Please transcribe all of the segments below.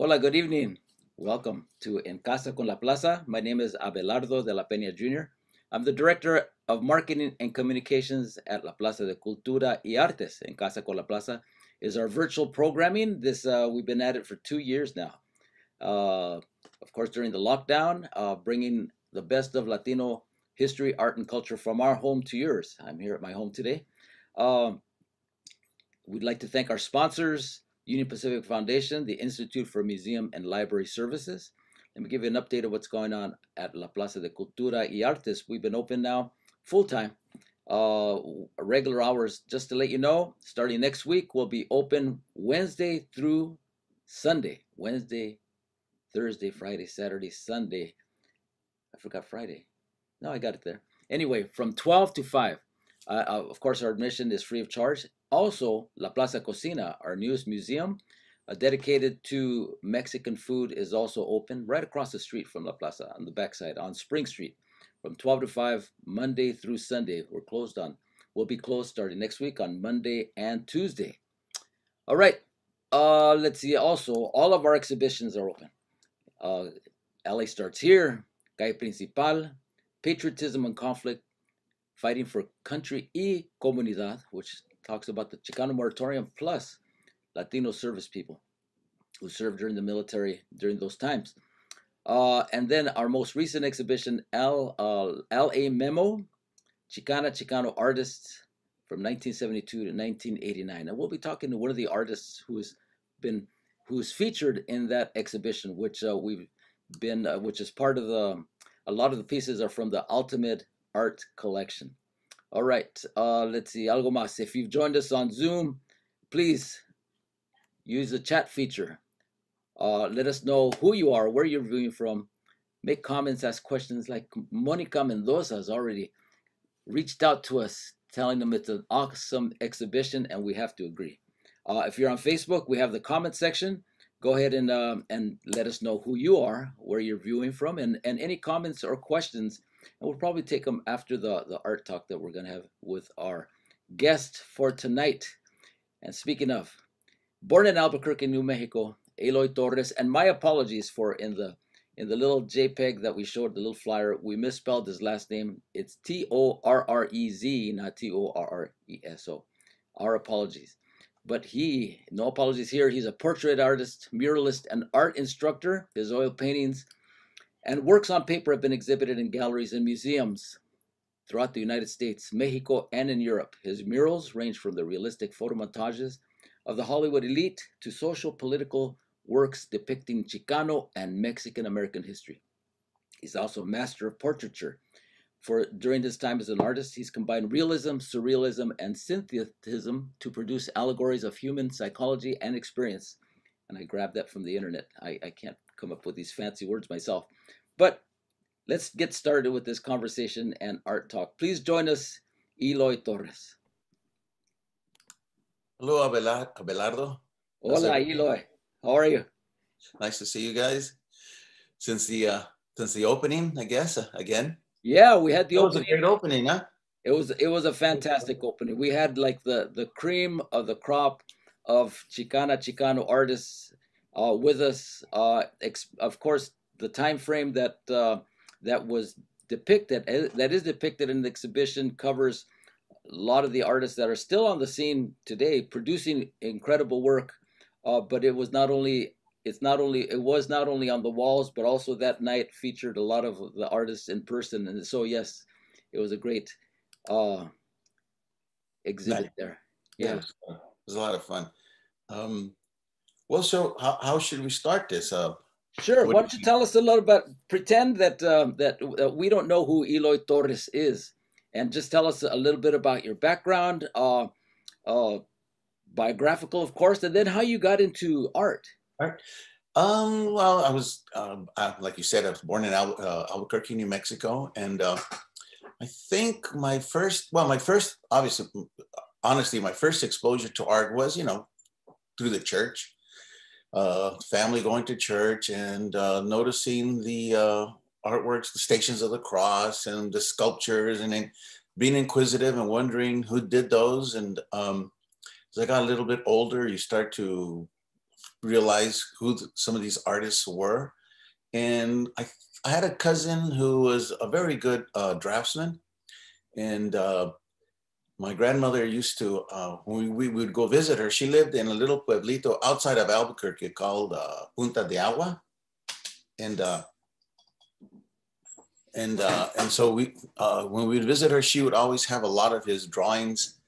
Hola, good evening. Welcome to En Casa con la Plaza. My name is Abelardo de la Peña Jr. I'm the Director of Marketing and Communications at La Plaza de Cultura y Artes. En Casa con la Plaza is our virtual programming. This uh, We've been at it for two years now. Uh, of course, during the lockdown, uh, bringing the best of Latino history, art, and culture from our home to yours. I'm here at my home today. Um, we'd like to thank our sponsors, Union Pacific Foundation, the Institute for Museum and Library Services. Let me give you an update of what's going on at La Plaza de Cultura y Artes. We've been open now full time, uh, regular hours. Just to let you know, starting next week, we'll be open Wednesday through Sunday. Wednesday, Thursday, Friday, Saturday, Sunday. I forgot Friday. No, I got it there. Anyway, from 12 to 5. Uh, of course, our admission is free of charge. Also, La Plaza Cocina, our newest museum, uh, dedicated to Mexican food, is also open right across the street from La Plaza on the backside on Spring Street from 12 to 5, Monday through Sunday. We're closed on. We'll be closed starting next week on Monday and Tuesday. All right. Uh, let's see. Also, all of our exhibitions are open. Uh, LA starts here. Calle Principal, Patriotism and Conflict, Fighting for Country y Comunidad, which talks about the Chicano Moratorium plus Latino service people who served during the military during those times. Uh, and then our most recent exhibition, L, uh, L.A. Memo, Chicana Chicano Artists from 1972 to 1989. And we'll be talking to one of the artists who has been, who's featured in that exhibition, which uh, we've been, uh, which is part of the, a lot of the pieces are from the AltaMed Art Collection. All right, uh, let's see, algo más. If you've joined us on Zoom, please use the chat feature. Uh, let us know who you are, where you're viewing from. Make comments, ask questions like Monica Mendoza has already reached out to us telling them it's an awesome exhibition and we have to agree. Uh, if you're on Facebook, we have the comment section. Go ahead and um, and let us know who you are, where you're viewing from, and, and any comments or questions and we'll probably take them after the, the art talk that we're going to have with our guest for tonight. And speaking of, born in Albuquerque, New Mexico, Eloy Torrez, and my apologies for in the in the little JPEG that we showed, the little flyer, we misspelled his last name. It's T O R R E Z, not T O R R E S O. Our apologies. But he, no apologies here, he's a portrait artist, muralist, and art instructor. His oil paintings and works on paper have been exhibited in galleries and museums throughout the United States, Mexico, and in Europe. His murals range from the realistic photomontages of the Hollywood elite to social political works depicting Chicano and Mexican American history. He's also a master of portraiture. For during his time as an artist, he's combined realism, surrealism, and synthetism to produce allegories of human psychology and experience. And I grabbed that from the internet. I, I can't come up with these fancy words myself. But let's get started with this conversation and art talk. Please join us, Eloy Torrez. Hello, Abelardo. Hola, Eloy. How are you? Nice to see you guys. Since the uh, since the opening, I guess uh, again. Yeah, we had the that opening. was a great opening, huh? It was it was a fantastic opening. We had like the the cream of the crop of Chicana Chicano artists uh, with us. Uh, of course, the time frame that uh, that was depicted eh, that is depicted in the exhibition covers a lot of the artists that are still on the scene today producing incredible work. Uh, but it was not only it's not only it was not only on the walls but also that night featured a lot of the artists in person. And so yes it was a great uh, exhibit there. Yeah, yeah. it, was, it, was, a lot of fun. Um, well so how, how should we start this uh, Sure. What Why don't you tell us a little bit? Pretend that uh, that uh, we don't know who Eloy Torrez is, and just tell us a little bit about your background, uh, uh, biographical, of course, and then how you got into art. Art. Um, well, I was, um, I, like you said, I was born in Al- uh, Albuquerque, New Mexico, and uh, I think my first, well, my first, obviously, honestly, my first exposure to art was, you know, through the church uh, family going to church and uh, noticing the uh, artworks, the Stations of the Cross, and the sculptures, and then being inquisitive and wondering who did those. And um, as I got a little bit older, you start to realize who the, some of these artists were. And I, I had a cousin who was a very good uh, draftsman. And uh, my grandmother used to, uh, when we, would go visit her, she lived in a little pueblito outside of Albuquerque called uh, Punta de Agua. And uh, and uh, and so we uh, when we would visit her, she would always have a lot of his drawings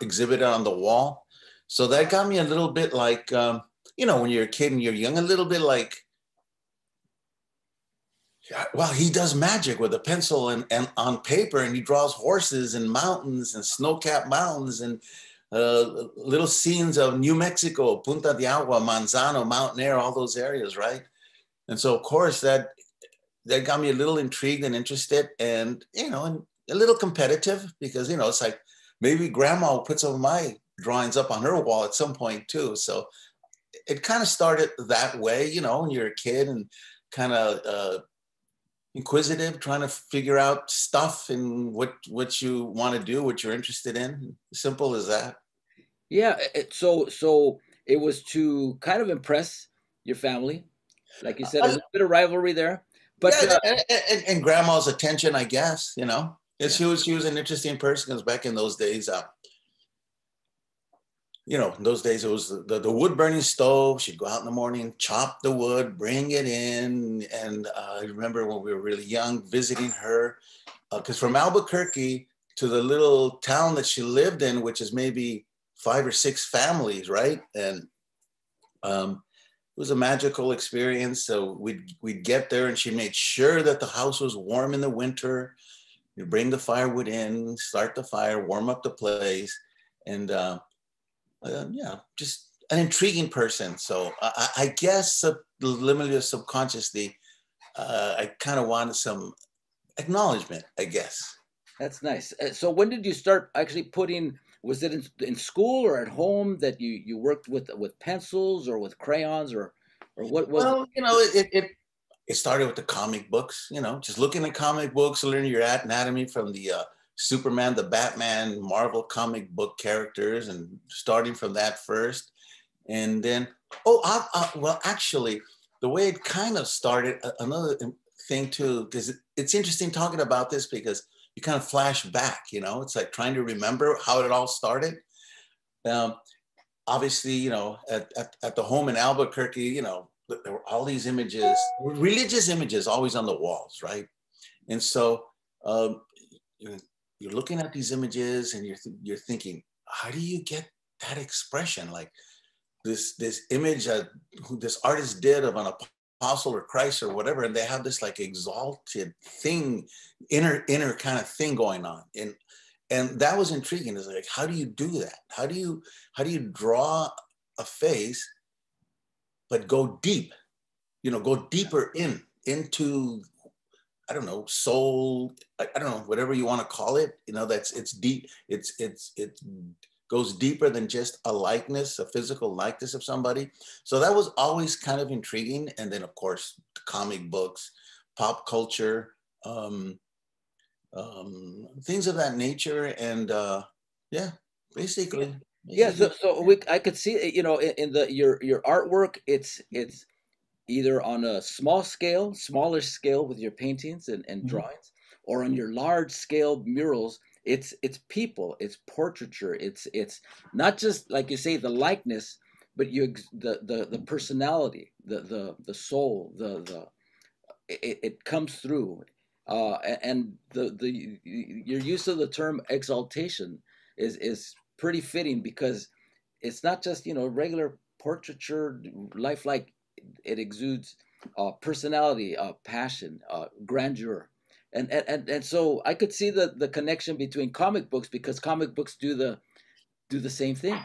exhibited on the wall. So that got me a little bit like um, you know when you're a kid and you're young, a little bit like well, he does magic with a pencil and, and on paper, and he draws horses and mountains and snow-capped mountains and uh, little scenes of New Mexico, Punta de Agua, Manzano, Mountainair, all those areas, right? And so, of course, that that got me a little intrigued and interested, and you know, and a little competitive because you know it's like maybe Grandma will put some of my drawings up on her wall at some point too. So it kind of started that way, you know, when you're a kid and kind of uh, inquisitive, trying to figure out stuff and what what you want to do, what you're interested in. Simple as that. Yeah. So so it was to kind of impress your family, like you said, a little bit of rivalry there. But yeah, uh, and, and, and, grandma's attention, I guess, you know, yeah. she was she was an interesting person because back in those days, uh, you know, in those days it was the, the, the, wood burning stove. She'd go out in the morning, chop the wood, bring it in, and uh, I remember when we were really young visiting her, because uh, from Albuquerque to the little town that she lived in, which is maybe five or six families, right, and um, it was a magical experience. So we'd we'd get there, and she made sure that the house was warm in the winter. You bring the firewood in, start the fire, warm up the place, and uh, uh, yeah, just an intriguing person. So I, I guess subliminally, subconsciously, uh, I kind of wanted some acknowledgement. I guess. That's nice. Uh, so when did you start actually putting? was it in, in school or at home that you you worked with with pencils or with crayons or or what was well you know it, it it started with the comic books you know just looking at comic books learning your anatomy from the uh, superman the batman marvel comic book characters and starting from that first and then oh I, I, well actually the way it kind of started another thing too because it's interesting talking about this because you kind of flash back, you know, it's like trying to remember how it all started. Um, obviously, you know, at, at, at the home in Albuquerque, you know, there were all these images, religious images always on the walls, right? And so um, you're looking at these images and you're, th- you're thinking, how do you get that expression? Like this, this image that this artist did of an apostle or Christ or whatever, and they have this like exalted thing, inner inner kind of thing going on, and and that was intriguing. Is like, how do you do that? How do you how do you draw a face, but go deep? You know, go deeper in into I don't know, soul, I, I, don't know, whatever you want to call it, you know, that's it's deep, it's it's it goes deeper than just a likeness, a physical likeness of somebody. So that was always kind of intriguing. And then, of course, comic books, pop culture, um, um, things of that nature. And uh, yeah, basically. Yeah, so, so we, I could see, you know, in, in the your your artwork, it's it's either on a small scale, smaller scale with your paintings and, and mm-hmm. drawings, or on your large scale murals it's it's people it's portraiture it's it's not just like you say the likeness but you the the, the personality the the the soul the the it, it comes through uh, and the the your use of the term exaltation is is pretty fitting because it's not just you know regular portraiture lifelike it exudes uh, personality uh, passion uh, grandeur and and and so I could see the the connection between comic books because comic books do the do the same thing.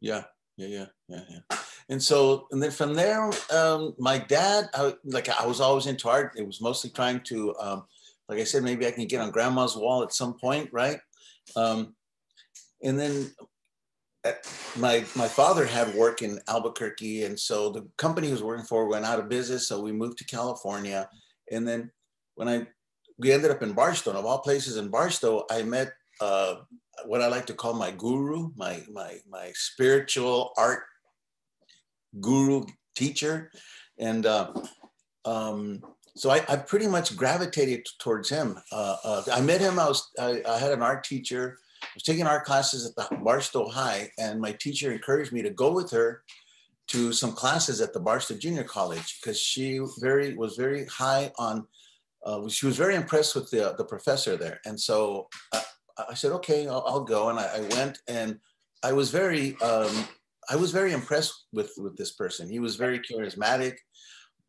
Yeah, yeah, yeah, yeah, yeah. And so, and then from there, um, my dad, I, like I was always into art. It was mostly trying to, um, like I said, maybe I can get on grandma's wall at some point, right? Um, and then my my father had work in Albuquerque, and so the company he was working for went out of business. So we moved to California, and then when I we ended up in Barstow. Of all places in Barstow, I met uh, what I like to call my guru, my my my spiritual art guru teacher, and uh, um, so I, I, pretty much gravitated towards him. Uh, uh, I met him. I was I, I, had an art teacher. I was taking art classes at the Barstow High, and my teacher encouraged me to go with her to some classes at the Barstow Junior College because she very was very high on. Uh, she was very impressed with the the professor there, and so I, I said, "Okay, I'll, I'll go." And I, I, went, and I was very um, I was very impressed with with this person. He was very charismatic,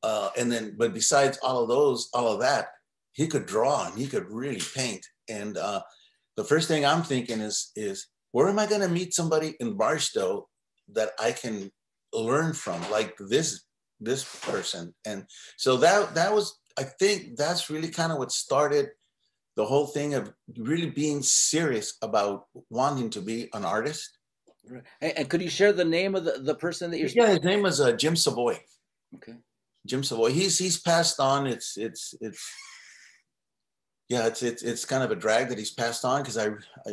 uh, and then but besides all of those, all of that, he could draw and he could really paint. And uh, the first thing I'm thinking is is where am I going to meet somebody in Barstow that I can learn from, like this this person? And so that that was I think that's really kind of what started the whole thing of really being serious about wanting to be an artist Right. And, could you share the name of the, the person that you're? Yeah, his name is uh, Jim Savoy. Okay. Jim Savoy. He's he's passed on. It's it's it's. Yeah, it's it's it's kind of a drag that he's passed on because I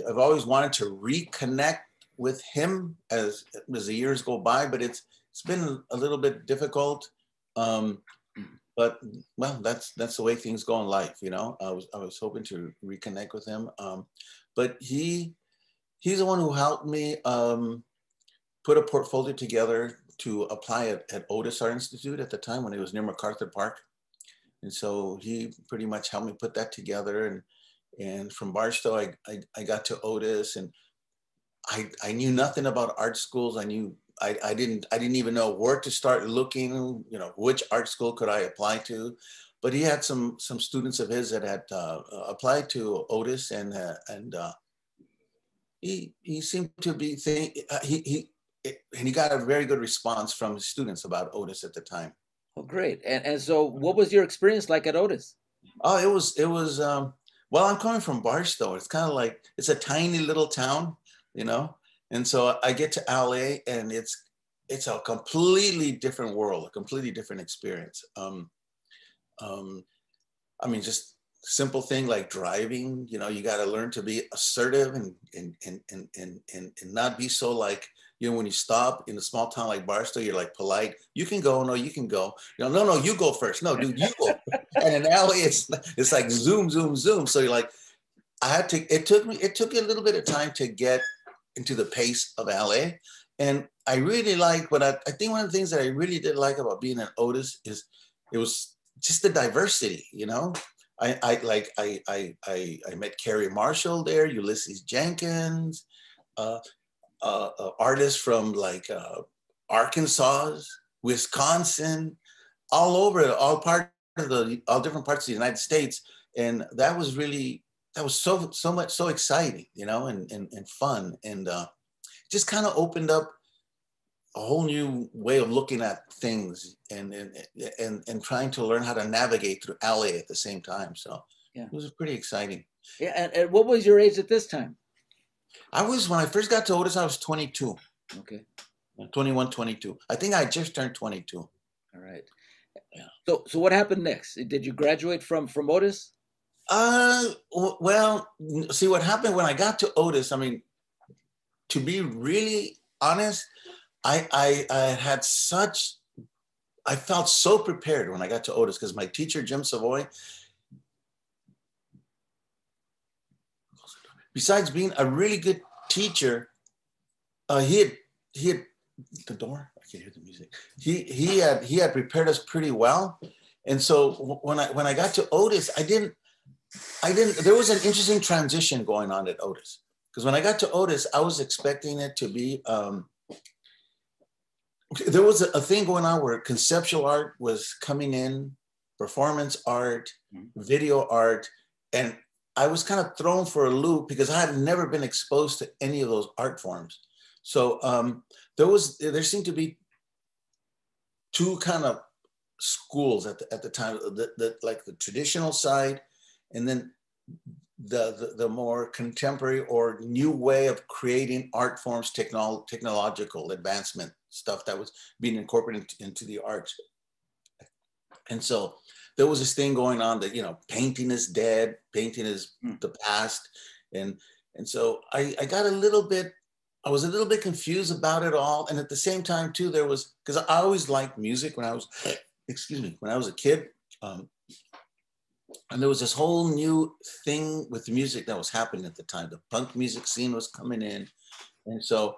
I've always wanted to reconnect with him as as the years go by, but it's it's been a little bit difficult. Um, but well, that's that's the way things go in life, you know. I was I was hoping to reconnect with him, um, but he he's the one who helped me um, put a portfolio together to apply at, at Otis Art Institute at the time when it was near MacArthur Park. And so he pretty much helped me put that together. And, and from Barstow, I, I, I got to Otis and I, I knew nothing about art schools. I knew I, I didn't I didn't even know where to start looking, you know, which art school could I apply to. But he had some some students of his that had uh, applied to Otis and uh, and uh, he he seemed to be think uh, he he and he got a very good response from his students about Otis at the time. Oh, great! And and so, what was your experience like at Otis? Oh, it was it was. Um, well, I'm coming from Barstow. It's kind of like it's a tiny little town, you know. And so I get to LA, and it's it's a completely different world, a completely different experience. Um, um, I mean, just simple thing like driving you know you got to learn to be assertive and and, and and and and and not be so like you know when you stop in a small town like barstow you're like polite. You can go. No you can go. You know no no you go first. No dude you go. And in la it's it's like zoom zoom zoom. So you're like i had to it took me it took me a little bit of time to get into the pace of la and i really like what I, I think one of the things that i really did like about being an otis is it was just the diversity you know? I, I like I, I I I met Kerry Marshall there, Ulysses Jenkins, uh, uh, uh, artists from like uh, Arkansas, Wisconsin, all over, all part of the all different parts of the United States, and that was really that was so so much so exciting, you know, and and, and fun, and uh, just kind of opened up a whole new way of looking at things and and and, and trying to learn how to navigate through LA at the same time. So yeah. it was pretty exciting. Yeah, and, and what was your age at this time? I was when I first got to Otis, I was 22. Okay. 21, 22. I think I just turned 22. All right. Yeah. So so what happened next? Did you graduate from from Otis? Uh well, see what happened when I got to Otis, I mean to be really honest, I, I, I had such, I felt so prepared when I got to Otis because my teacher, Jim Savoy, besides being a really good teacher, uh, he had, he had, the door, I can't hear the music. He, he had, he had prepared us pretty well. And so when I, when I got to Otis, I didn't, I didn't, there was an interesting transition going on at Otis. Because when I got to Otis, I was expecting it to be, um, there was a, thing going on where conceptual art was coming in, performance art, mm-hmm. video art, and I was kind of thrown for a loop because I had never been exposed to any of those art forms. So um, there was there seemed to be two kind of schools at the, at the time, the, like the traditional side, and then the, the, the more contemporary or new way of creating art forms, technolo- technological advancement stuff that was being incorporated into the arts. And so there was this thing going on that, you know, painting is dead, painting is mm. the past. And, and so I, I got a little bit I was a little bit confused about it all. And at the same time, too, there was because I always liked music when I was, excuse me, when I was a kid. Um, and there was this whole new thing with the music that was happening at the time. The punk music scene was coming in. And so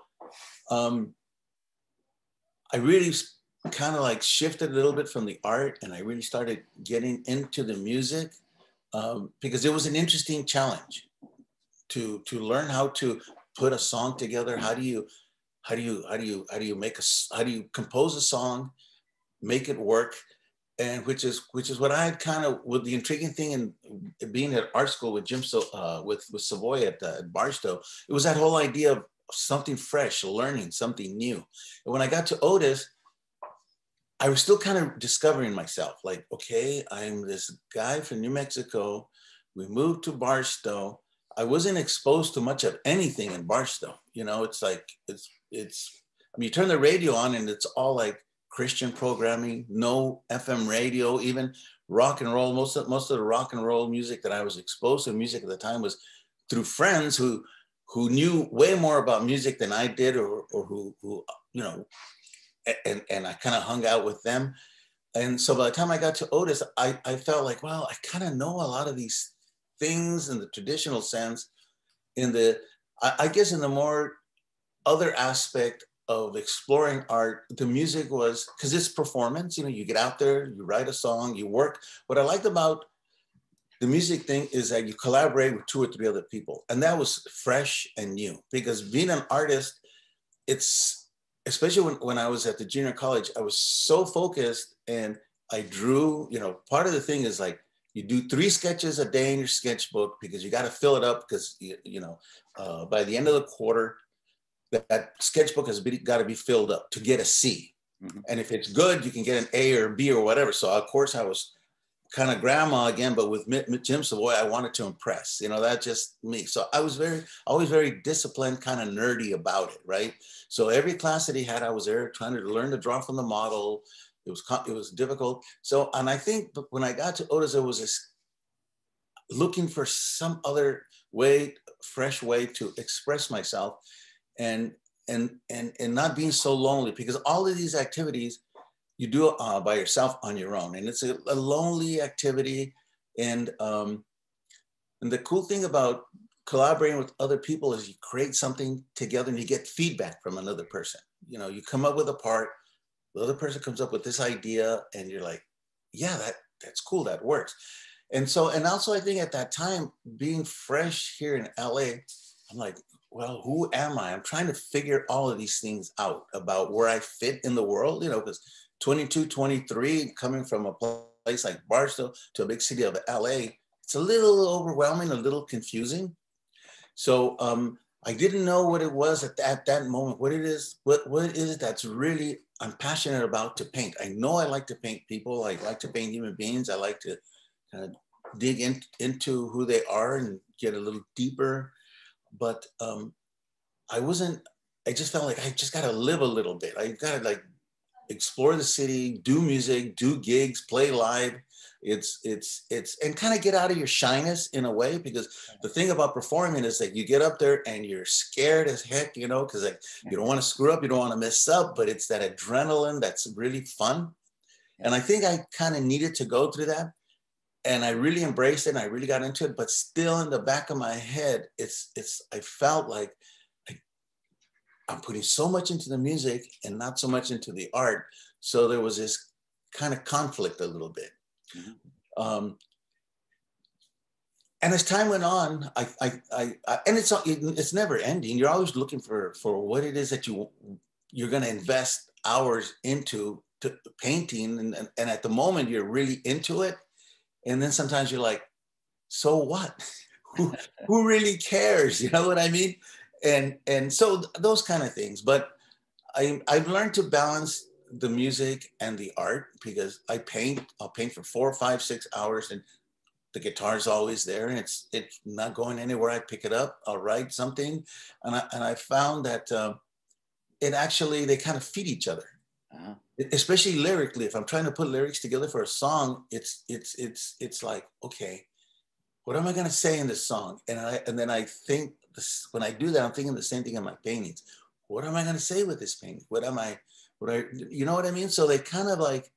um, I really kind of like shifted a little bit from the art and I really started getting into the music um, because it was an interesting challenge to to learn how to put a song together. How do you how do you how do you how do you make a how do you compose a song, make it work, and which is which is what I had kind of with the intriguing thing in being at art school with Jim so uh, with with Savoy at, uh, at Barstow. It was that whole idea of something fresh, learning something new. And when I got to Otis, I was still kind of discovering myself. Like, okay, I'm this guy from New Mexico. We moved to Barstow. I wasn't exposed to much of anything in Barstow. You know, it's like it's it's. I mean, you turn the radio on and it's all like Christian programming, no FM radio, even rock and roll. Most of most of the rock and roll music that I was exposed to, music at the time, was through friends who who knew way more about music than I did, or or who who you know and, and I kind of hung out with them. And so by the time I got to Otis, I, I felt like, well, I kind of know a lot of these things in the traditional sense. In the, I, I guess, in the more other aspect of exploring art, the music was because it's performance. You know, you get out there, you write a song, you work. What I liked about the music thing is that you collaborate with two or three other people, and that was fresh and new. Because being an artist, it's especially when, when I was at the junior college, I was so focused and I drew, you know, part of the thing is like you do three sketches a day in your sketchbook because you got to fill it up because, you, you know, uh, by the end of the quarter, that, that sketchbook has got to be filled up to get a C. Mm-hmm. And if it's good, you can get an A or B or whatever. So of course I was kind of grandma again, but with Jim Savoy, I wanted to impress. You know, that's just me. So I was very, always very disciplined, kind of nerdy about it, right? So every class that he had, I was there trying to learn to draw from the model. It was it was difficult. So, and I think when I got to Otis, there was this looking for some other way, fresh way to express myself, and and and and not being so lonely because all of these activities you do it uh, by yourself on your own, and it's a, a lonely activity. And um, and the cool thing about collaborating with other people is you create something together and you get feedback from another person. You know, you come up with a part, the other person comes up with this idea, and you're like, yeah, that that's cool, that works. And so, and also, I think at that time, being fresh here in LA, I'm like, well, who am I? I'm trying to figure all of these things out about where I fit in the world, you know, because 22, 23, coming from a place like Barstow to a big city of LA, it's a little overwhelming, a little confusing. So um, I didn't know what it was at that, that moment, what it is, what, what is it that's really I'm passionate about to paint. I know I like to paint people. I like to paint human beings. I like to kind of dig in, into who they are and get a little deeper. But um, I wasn't, I just felt like I just got to live a little bit. I got to like explore the city, do music, do gigs, play live. It's it's it's and kind of get out of your shyness in a way because the thing about performing is that you get up there and you're scared as heck, you know, because like you don't want to screw up, you don't want to mess up, but it's that adrenaline that's really fun. And I think I kind of needed to go through that. And I really embraced it and I really got into it, but still in the back of my head, it's it's I felt like I'm putting so much into the music and not so much into the art. So there was this kind of conflict a little bit. Mm-hmm. Um, and as time went on, I, I, I, I, and it's it's never ending. You're always looking for for what it is that you you're going to invest hours into to painting, and, and and at the moment you're really into it, and then sometimes you're like, so what? who, who really cares? You know what I mean? And and so th- those kind of things. But I, i've learned to balance the music and the art because i paint i'll paint for four five six hours and the guitar's always there and it's it's not going anywhere. I pick it up i'll write something and i, and I found that uh, it actually they kind of feed each other. Uh-huh. especially lyrically if i'm trying to put lyrics together for a song it's it's it's it's like okay what am i going to say in this song? And i and then i think this, when I do that, I'm thinking the same thing in my paintings. What am I going to say with this painting? What am I, what I, you know what I mean? So they kind of like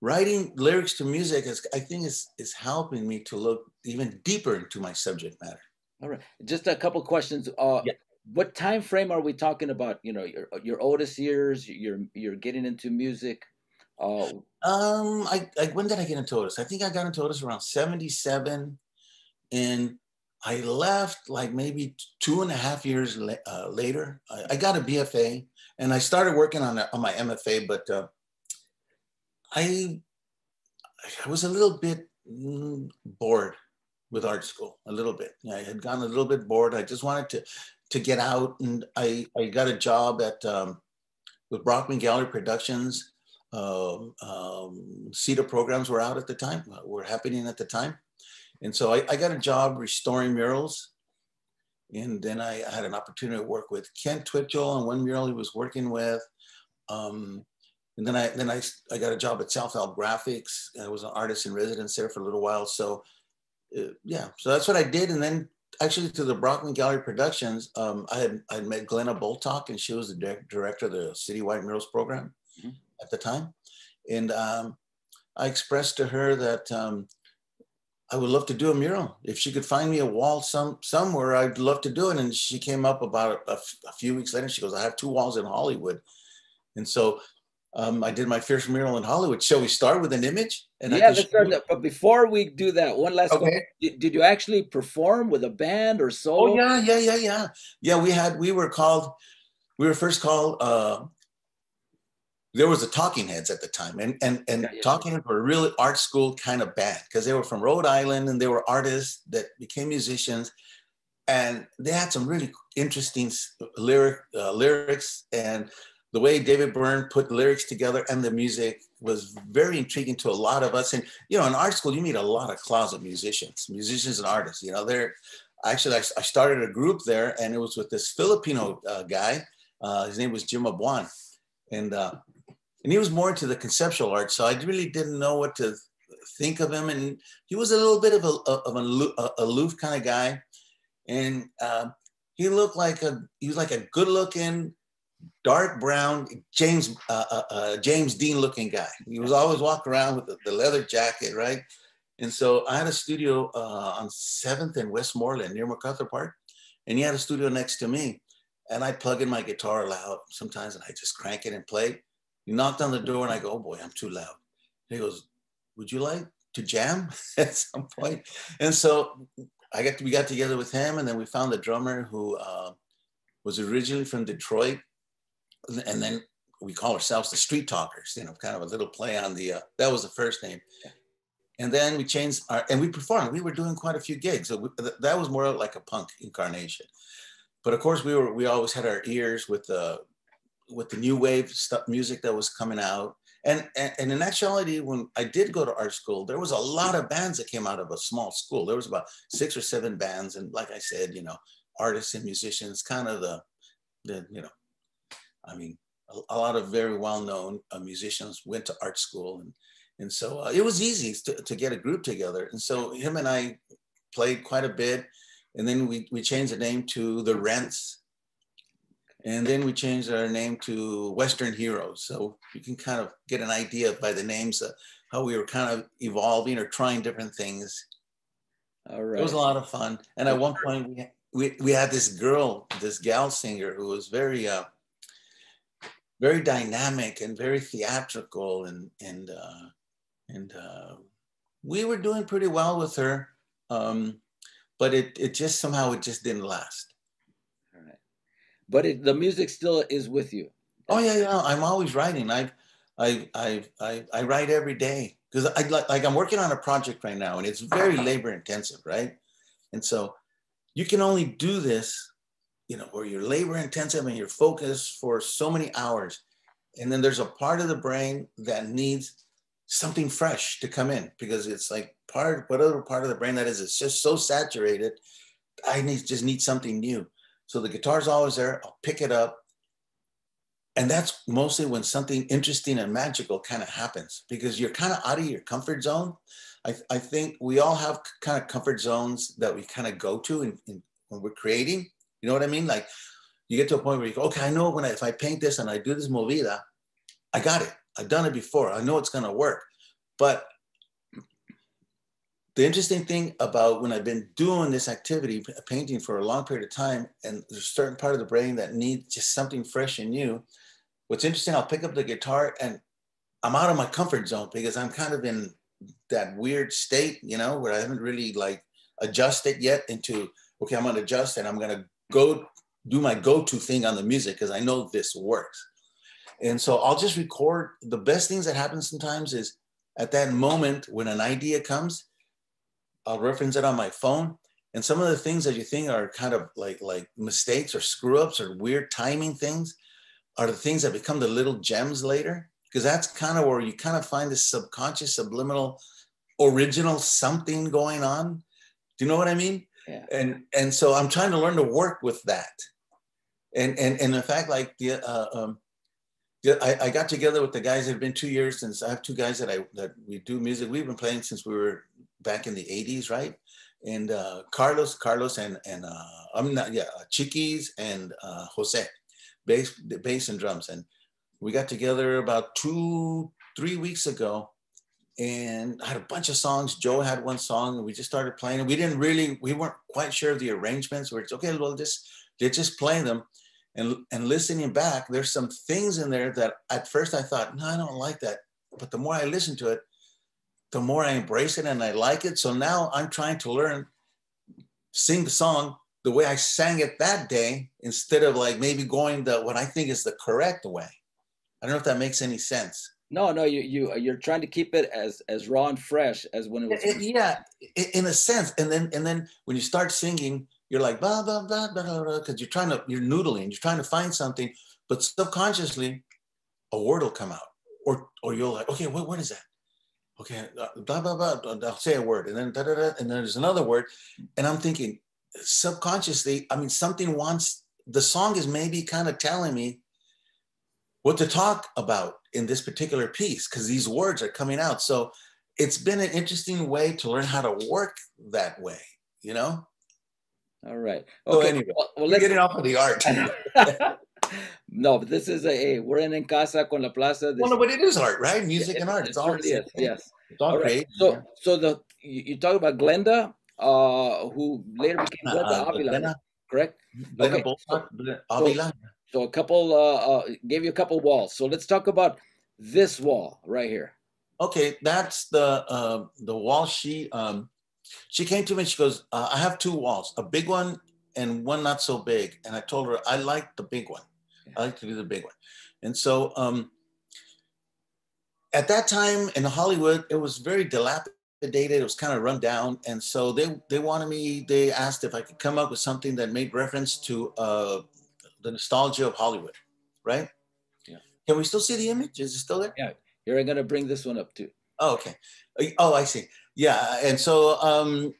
writing lyrics to music is, I think is, is helping me to look even deeper into my subject matter. All right. Just a couple questions. Uh, yeah. What time frame are we talking about? You know, your, your oldest years, you're, you're getting into music. Uh, um, I, I, when did I get into Otis? I think I got into Otis around 77 and I left like maybe two and a half years la- uh, later. I, I, got a BFA and I started working on, a, on my MFA, but uh, I, I was a little bit mm, bored with art school, a little bit. I had gotten a little bit bored. I just wanted to, to get out and I, I got a job at, um, with Brockman Gallery Productions. Um, um, CETA programs were out at the time, were happening at the time. And so I, I got a job restoring murals. And then I, had an opportunity to work with Kent Twitchell on one mural he was working with. Um, and then I then I, I got a job at Self Help Graphics. I was an artist in residence there for a little while. So uh, yeah, so that's what I did. And then actually to the Brockman Gallery Productions, um, I had I met Glenna Boltuch, and she was the director of the Citywide Murals program mm-hmm. at the time. And um, I expressed to her that um, I would love to do a mural. If she could find me a wall some somewhere, I'd love to do it. And she came up about a, a few weeks later. She goes, "I have two walls in Hollywood," and so um, I did my first mural in Hollywood. Shall we start with an image? And yeah, let's start. That. But before we do that, one last. Okay. Did, did, you actually perform with a band or solo? Oh yeah, yeah, yeah, yeah. Yeah, we had. We were called. We were first called uh, there was the Talking Heads at the time, and and and yeah, yeah. Talking Heads were a really art school kind of band because they were from Rhode Island and they were artists that became musicians, and they had some really interesting lyric uh, lyrics and the way David Byrne put lyrics together and the music was very intriguing to a lot of us. And you know, in art school, you meet a lot of closet musicians, musicians and artists. You know, they're actually I, I started a group there, and it was with this Filipino uh, guy. Uh, his name was Jim Abuan, and uh, and he was more into the conceptual art. So I really didn't know what to think of him. And he was a little bit of a of an aloof kind of guy, and uh, he looked like a he was like a good looking, dark brown James uh, uh, uh, James Dean looking guy. He was always walking around with the, the leather jacket, right? And so I had a studio uh, on Seventh and Westmoreland near MacArthur Park, and he had a studio next to me. And I plug in my guitar loud sometimes, and I just crank it and play. He knocked on the door and I go, oh boy, I'm too loud. He goes, would you like to jam at some point? And so I got to, we got together with him and then we found the drummer who uh, was originally from Detroit. And then we call ourselves the Street Talkers, you know, kind of a little play on the, uh, that was the first name. And then we changed our, and we performed. We were doing quite a few gigs. So we, that was more like a punk incarnation. But of course, we were, we always had our ears with the, with the new wave stuff, music that was coming out. And, and, in actuality, when I did go to art school, there was a lot of bands that came out of a small school. There was about six or seven bands. And like I said, you know, artists and musicians, kind of the, the you know, I mean, a, a lot of very well-known uh, musicians went to art school. And, and so uh, it was easy to, to get a group together. And so him and I played quite a bit. And then we, we changed the name to The Rents and then we changed our name to Western Heroes. So you can kind of get an idea by the names of how we were kind of evolving or trying different things. All right. It was a lot of fun. And at one point we, we, we had this girl, this gal singer who was very, uh, very dynamic and very theatrical and, and, uh, and uh, we were doing pretty well with her. Um, but it, it just somehow, it just didn't last but it, the music still is with you. Oh yeah, yeah. I'm always writing. I, I, I, I, I write every day because I like, like I'm working on a project right now, and it's very uh-huh. labor intensive, right? And so, you can only do this, you know, where you're labor intensive and you're focused for so many hours, and then there's a part of the brain that needs something fresh to come in because it's like part whatever part of the brain that is, it's just so saturated. I need just need something new. So the guitar's always there. I'll pick it up. And that's mostly when something interesting and magical kind of happens because you're kind of out of your comfort zone. I, I think we all have kind of comfort zones that we kind of go to in, in when we're creating. You know what I mean? Like you get to a point where you go, okay, I know when I, if I paint this and I do this movida, I got it. I've done it before. I know it's gonna work. But the interesting thing about when I've been doing this activity, painting for a long period of time, and there's a certain part of the brain that needs just something fresh and new. What's interesting, I'll pick up the guitar and I'm out of my comfort zone because I'm kind of in that weird state, you know, where I haven't really like adjusted yet into, okay, I'm gonna adjust and I'm gonna go do my go-to thing on the music because I know this works. And so I'll just record the best things that happen sometimes is at that moment when an idea comes, I'll reference it on my phone. And some of the things that you think are kind of like like mistakes or screw ups or weird timing things are the things that become the little gems later. Because that's kind of where you kind of find this subconscious, subliminal, original something going on. Do you know what I mean? Yeah. And and so I'm trying to learn to work with that. And and and in fact, like the uh, um, I, I got together with the guys. It had been two years since I have two guys that I that we do music. We've been playing since we were back in the 80s, right? And uh, Carlos, Carlos, and and uh, I'm not, yeah, uh, Chiquis and uh, Jose, bass, the bass and drums. And we got together about two, three weeks ago, and I had a bunch of songs. Joe had one song, and we just started playing. We didn't really, we weren't quite sure of the arrangements. We're okay, well, just they're just play them. And, and listening back, there's some things in there that at first I thought, no, I don't like that. But the more I listen to it, the more I embrace it and I like it. So now I'm trying to learn, sing the song the way I sang it that day instead of like maybe going the what I think is the correct way. I don't know if that makes any sense. No, no, you you you're trying to keep it as as raw and fresh as when it was. It, yeah, in a sense, and then and then when you start singing, you're like blah blah blah blah blah because you're trying to you're noodling, you're trying to find something, but subconsciously, a word will come out, or or you're like, okay, what what is that? Okay, uh, blah, blah, blah, I'll say a word and then da, da, da, and then there's another word. And I'm thinking subconsciously, I mean, something wants, the song is maybe kind of telling me what to talk about in this particular piece because these words are coming out. So it's been an interesting way to learn how to work that way, you know? All right. Okay. So anyway, well, well let's get it off of the art. no, but this is a, a, we're in En Casa con La Plaza. This, well, no, but it is art, right? Music and art. It's all yes, yes. It's all, all right. So, so the you, you, talk about Glenda, uh, who later became Glenda uh, Avila, Glenda, correct? Glenda okay. so, Avila. So, so, a couple uh, uh, gave you a couple walls. So let's talk about this wall right here. Okay, that's the uh, the wall she um, she came to me. She goes, uh, "I have two walls, a big one and one not so big." And I told her I like the big one. I like to do the big one. And so um, at that time in Hollywood, it was very dilapidated. It was kind of run down. And so they, they wanted me, they asked if I could come up with something that made reference to uh, the nostalgia of Hollywood, right? Yeah. Can we still see the image? Is it still there? Yeah. Here, I'm going to bring this one up too. Oh, okay. Oh, I see. Yeah. And so um,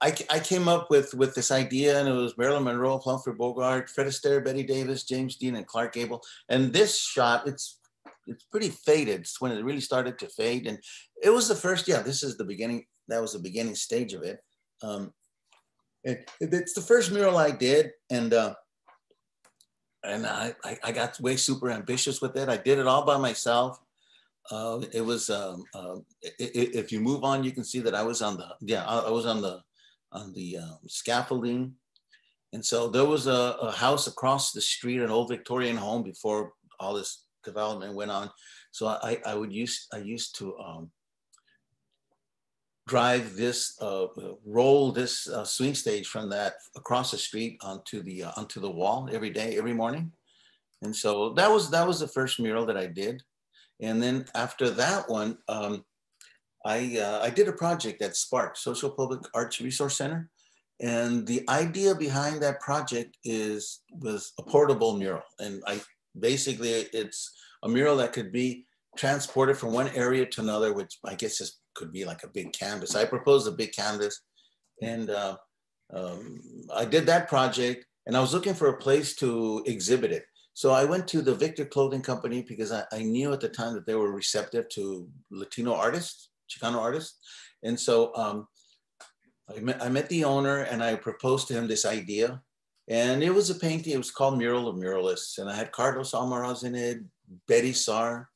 I, I came up with with this idea, and it was Marilyn Monroe, Humphrey Bogart, Fred Astaire, Bette Davis, James Dean, and Clark Gable. And this shot, it's it's pretty faded. It's when it really started to fade, and it was the first. Yeah, this is the beginning. That was the beginning stage of it. Um, it, it it's the first mural I did, and uh, and I, I I got way super ambitious with it. I did it all by myself. Uh, it was um, uh, if you move on, you can see that I was on the yeah I, I was on the on the um, scaffolding. And so there was a, a, house across the street, an old Victorian home before all this development went on. So I, I would use, I used to um, drive this, uh, roll this uh, swing stage from that across the street onto the, uh, onto the wall every day, every morning. And so that was, that was the first mural that I did. And then after that one, um, I, uh, I did a project at SPARC, Social Public Arts Resource Center. And the idea behind that project is was a portable mural. And I basically it's a mural that could be transported from one area to another, which I guess is, could be like a big canvas. I proposed a big canvas and uh, um, I did that project and I was looking for a place to exhibit it. So I went to the Victor Clothing Company because I, I knew at the time that they were receptive to Latino artists. Chicano artist. And so um, I met, I met the owner and I proposed to him this idea. And it was a painting, it was called Mural of Muralists. And I had Carlos Almaraz in it, Betye Saar,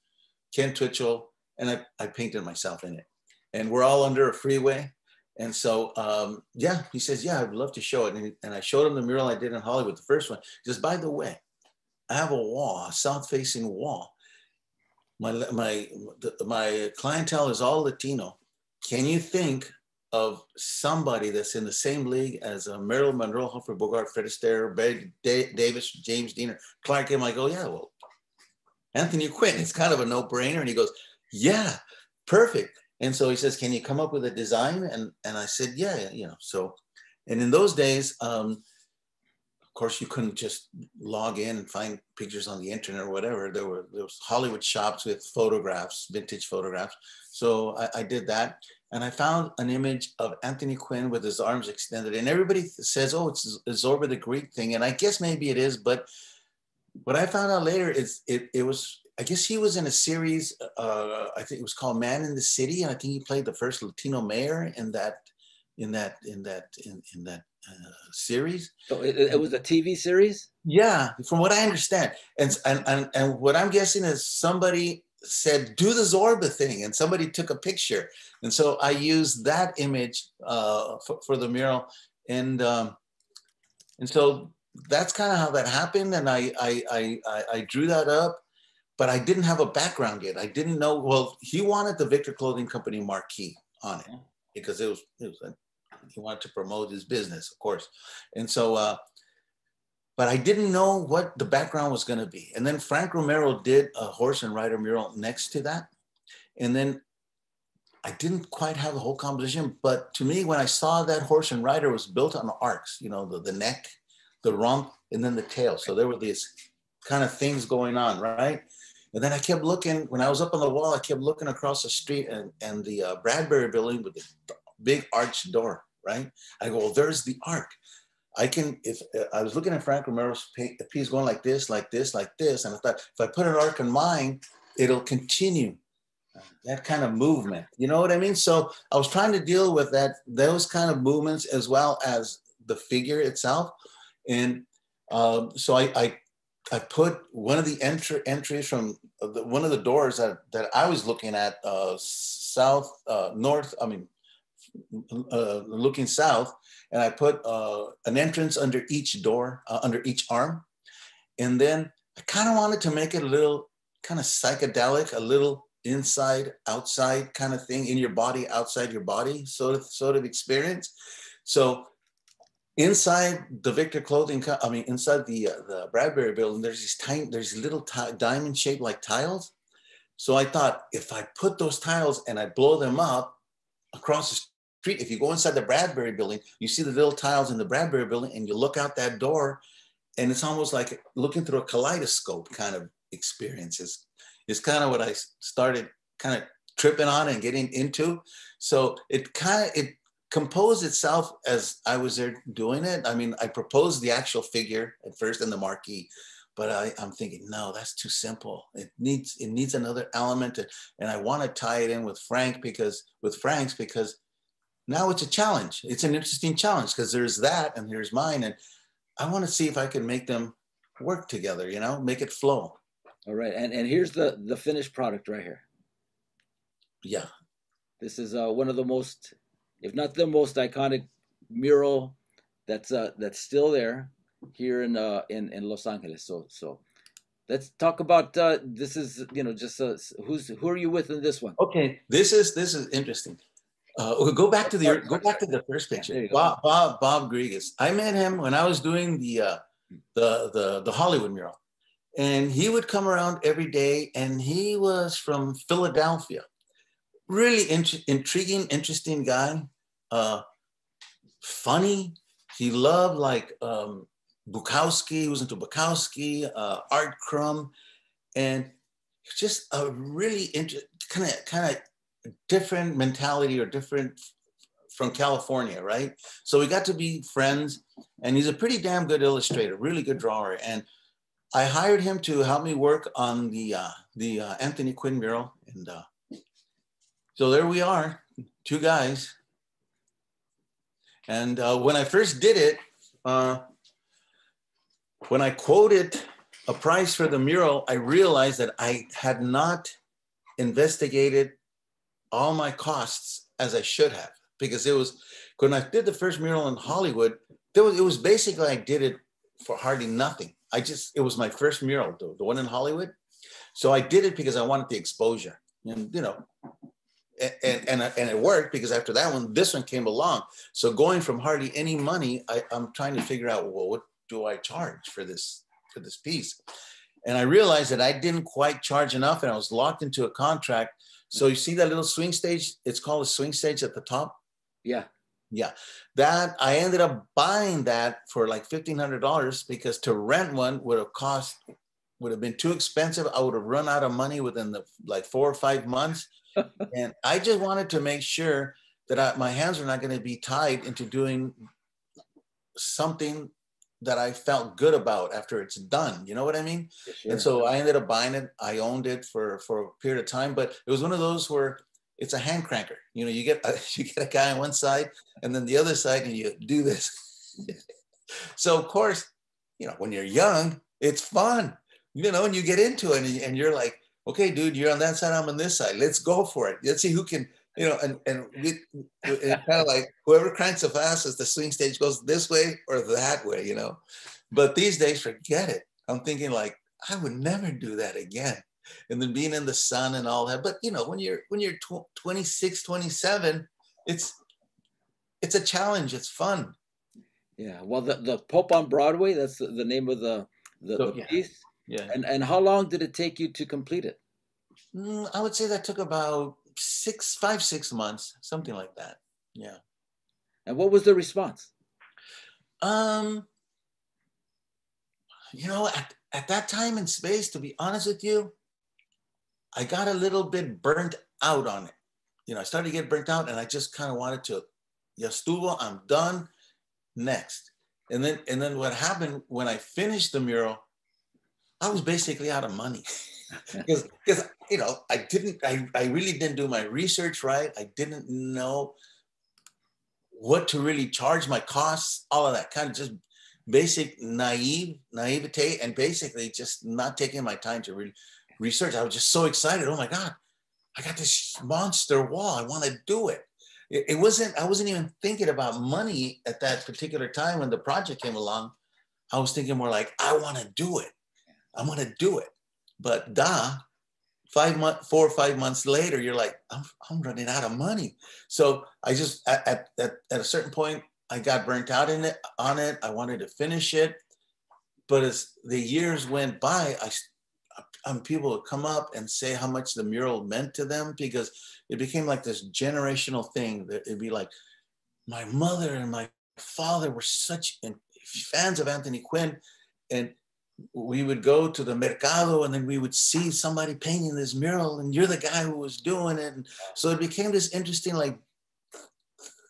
Ken Twitchell, and I, I painted myself in it. And we're all under a freeway. And so, um, yeah, he says, yeah, I'd love to show it. And, and I showed him the mural I did in Hollywood, the first one. He says, by the way, I have a wall, a south facing wall. My, my, my clientele is all Latino. Can you think of somebody that's in the same league as uh, Marilyn Monroe, Humphrey Bogart, Fred Astaire, Bette Davis, James Dean, Clark And I go, yeah, well, Anthony Quinn. It's kind of a no-brainer. And he goes, yeah, perfect. And so he says, can you come up with a design? And, and I said, yeah, you know, so, and in those days, um, of course, you couldn't just log in and find pictures on the internet or whatever. There were there was Hollywood shops with photographs, vintage photographs. So I, I did that, and I found an image of Anthony Quinn with his arms extended. And everybody says, "Oh, it's Zorba the Greek thing," and I guess maybe it is. But what I found out later is it, it was. I guess he was in a series. Uh, I think it was called Man in the City, and I think he played the first Latino mayor in that, in that, in that, in, in that series. So it, it, was a TV series. Yeah, from what I understand, and and and, and what I'm guessing is somebody said do the Zorba thing, and somebody took a picture, and so I used that image uh, for, for the mural, and um, and so that's kind of how that happened, and I I, I I drew that up. But I didn't have a background yet. I didn't know. Well, he wanted the Victor Clothing Company marquee on it because it was it was a he wanted to promote his business, of course. And so, uh, but I didn't know what the background was going to be. And then Frank Romero did a horse and rider mural next to that. And then I didn't quite have the whole composition, but to me, when I saw that horse and rider was built on arcs, you know, the, the neck, the rump, and then the tail. So there were these kind of things going on, right? And then I kept looking, when I was up on the wall, I kept looking across the street and, and the uh, Bradbury building with the big arched door right? I go, well, there's the arc. I can, if I was looking at Frank Romero's piece going like this, like this, like this, and I thought if I put an arc in mine, it'll continue that kind of movement. You know what I mean? So I was trying to deal with that, those kind of movements as well as the figure itself. And um, so I, I, I, put one of the entry, entries from the, one of the doors that, that I was looking at uh, south, uh, north, I mean, uh, looking south, and I put uh, an entrance under each door, uh, under each arm. And then I kind of wanted to make it a little kind of psychedelic, a little inside, outside kind of thing, in your body, outside your body, sort of sort of experience. So inside the Victor clothing, I mean, inside the uh, the Bradbury building, there's these tiny, there's little diamond shaped like tiles. So I thought if I put those tiles and I blow them up across the street. If you go inside the Bradbury building, you see the little tiles in the Bradbury building and you look out that door and it's almost like looking through a kaleidoscope kind of experiences. It's kind of what I started kind of tripping on and getting into. So it kind of, it composed itself as I was there doing it. I mean, I proposed the actual figure at first in the marquee, but I, am thinking, no, that's too simple. It needs it needs another element, to, and I want to tie it in with Frank because with Frank's because now it's a challenge. It's an interesting challenge because there's that and here's mine. And I want to see if I can make them work together, you know, make it flow. All right. And, and here's the, the finished product right here. Yeah. This is uh, one of the most, if not the most iconic mural that's uh, that's still there here in uh, in in Los Angeles. So so let's talk about uh, this is you know just uh, who's who are you with in this one? Okay, this is this is interesting. Uh, go back to the go back to the first picture. Bob Bob Bob Grigas. I met him when I was doing the uh, the the the Hollywood mural, and he would come around every day. And he was from Philadelphia. Really int- intriguing, interesting guy. Uh, funny. He loved like um, Bukowski. He was into Bukowski, uh, R. Crumb, and just a really kind of kind of different mentality or different from California, right? So we got to be friends, and he's a pretty damn good illustrator, really good drawer. And I hired him to help me work on the uh, the uh, Anthony Quinn mural, and uh, so there we are, two guys. And uh, when I first did it, uh, when I quoted a price for the mural, I realized that I had not investigated all my costs as I should have because it was when I did the first mural in Hollywood, there was it was basically I did it for hardly nothing. I just it was my first mural, the, the one in Hollywood. So I did it because I wanted the exposure. And you know, and, and, and it worked because after that one, this one came along. So going from hardly any money, I, I'm trying to figure out, well, what do I charge for this, for this piece? And I realized that I didn't quite charge enough and I was locked into a contract. So you see that little swing stage? It's called a swing stage at the top. Yeah. Yeah. That I ended up buying that for like $1,500 because to rent one would have cost, would have been too expensive. I would have run out of money within the like four or five months and I just wanted to make sure that I, my hands were not going to be tied into doing something that I felt good about after it's done. You know what I mean? Sure. And so I ended up buying it. I owned it for for a period of time, but it was one of those where it's a hand cranker. You know, you get a, you get a guy on one side and then the other side, and you do this. so of course, you know, when you're young, it's fun. You know, and you get into it, and, and you're like, okay, dude, you're on that side, I'm on this side. Let's go for it. Let's see who can, you know, and and we kind of like whoever cranks the fastest, the swing stage goes this way or that way, you know. But these days, forget it. I'm thinking like I would never do that again. And then being in the sun and all that. But you know, when you're when you're tw- 26, 27, it's it's a challenge. It's fun. Yeah. Well, the the Pope on Broadway. That's the, the name of the the, so, the yeah. piece. Yeah. And and how long did it take you to complete it? Mm, I would say that took about six, five, six months, something like that. Yeah. And what was the response? Um, you know, at, at that time in space, to be honest with you, I got a little bit burnt out on it. You know, I started to get burnt out and I just kind of wanted to, ya estuvo, I'm done, next. And then, and then what happened when I finished the mural, I was basically out of money because because you know I didn't I, I really didn't do my research right. I didn't know what to really charge my costs, all of that kind of just basic naive naivete and basically just not taking my time to really research. I was just so excited. Oh my God, I got this monster wall. I want to do it. it. It wasn't, I wasn't even thinking about money at that particular time when the project came along. I was thinking more like, I want to do it. I'm going to do it. But da, five months, four or five months later, you're like, I'm, I'm running out of money. So I just, at, at, at a certain point, I got burnt out in it, on it. I wanted to finish it. But as the years went by, I, um, people would come up and say how much the mural meant to them because it became like this generational thing that it'd be like, my mother and my father were such fans of Anthony Quinn. And we would go to the mercado and then we would see somebody painting this mural and you're the guy who was doing it. And so it became this interesting like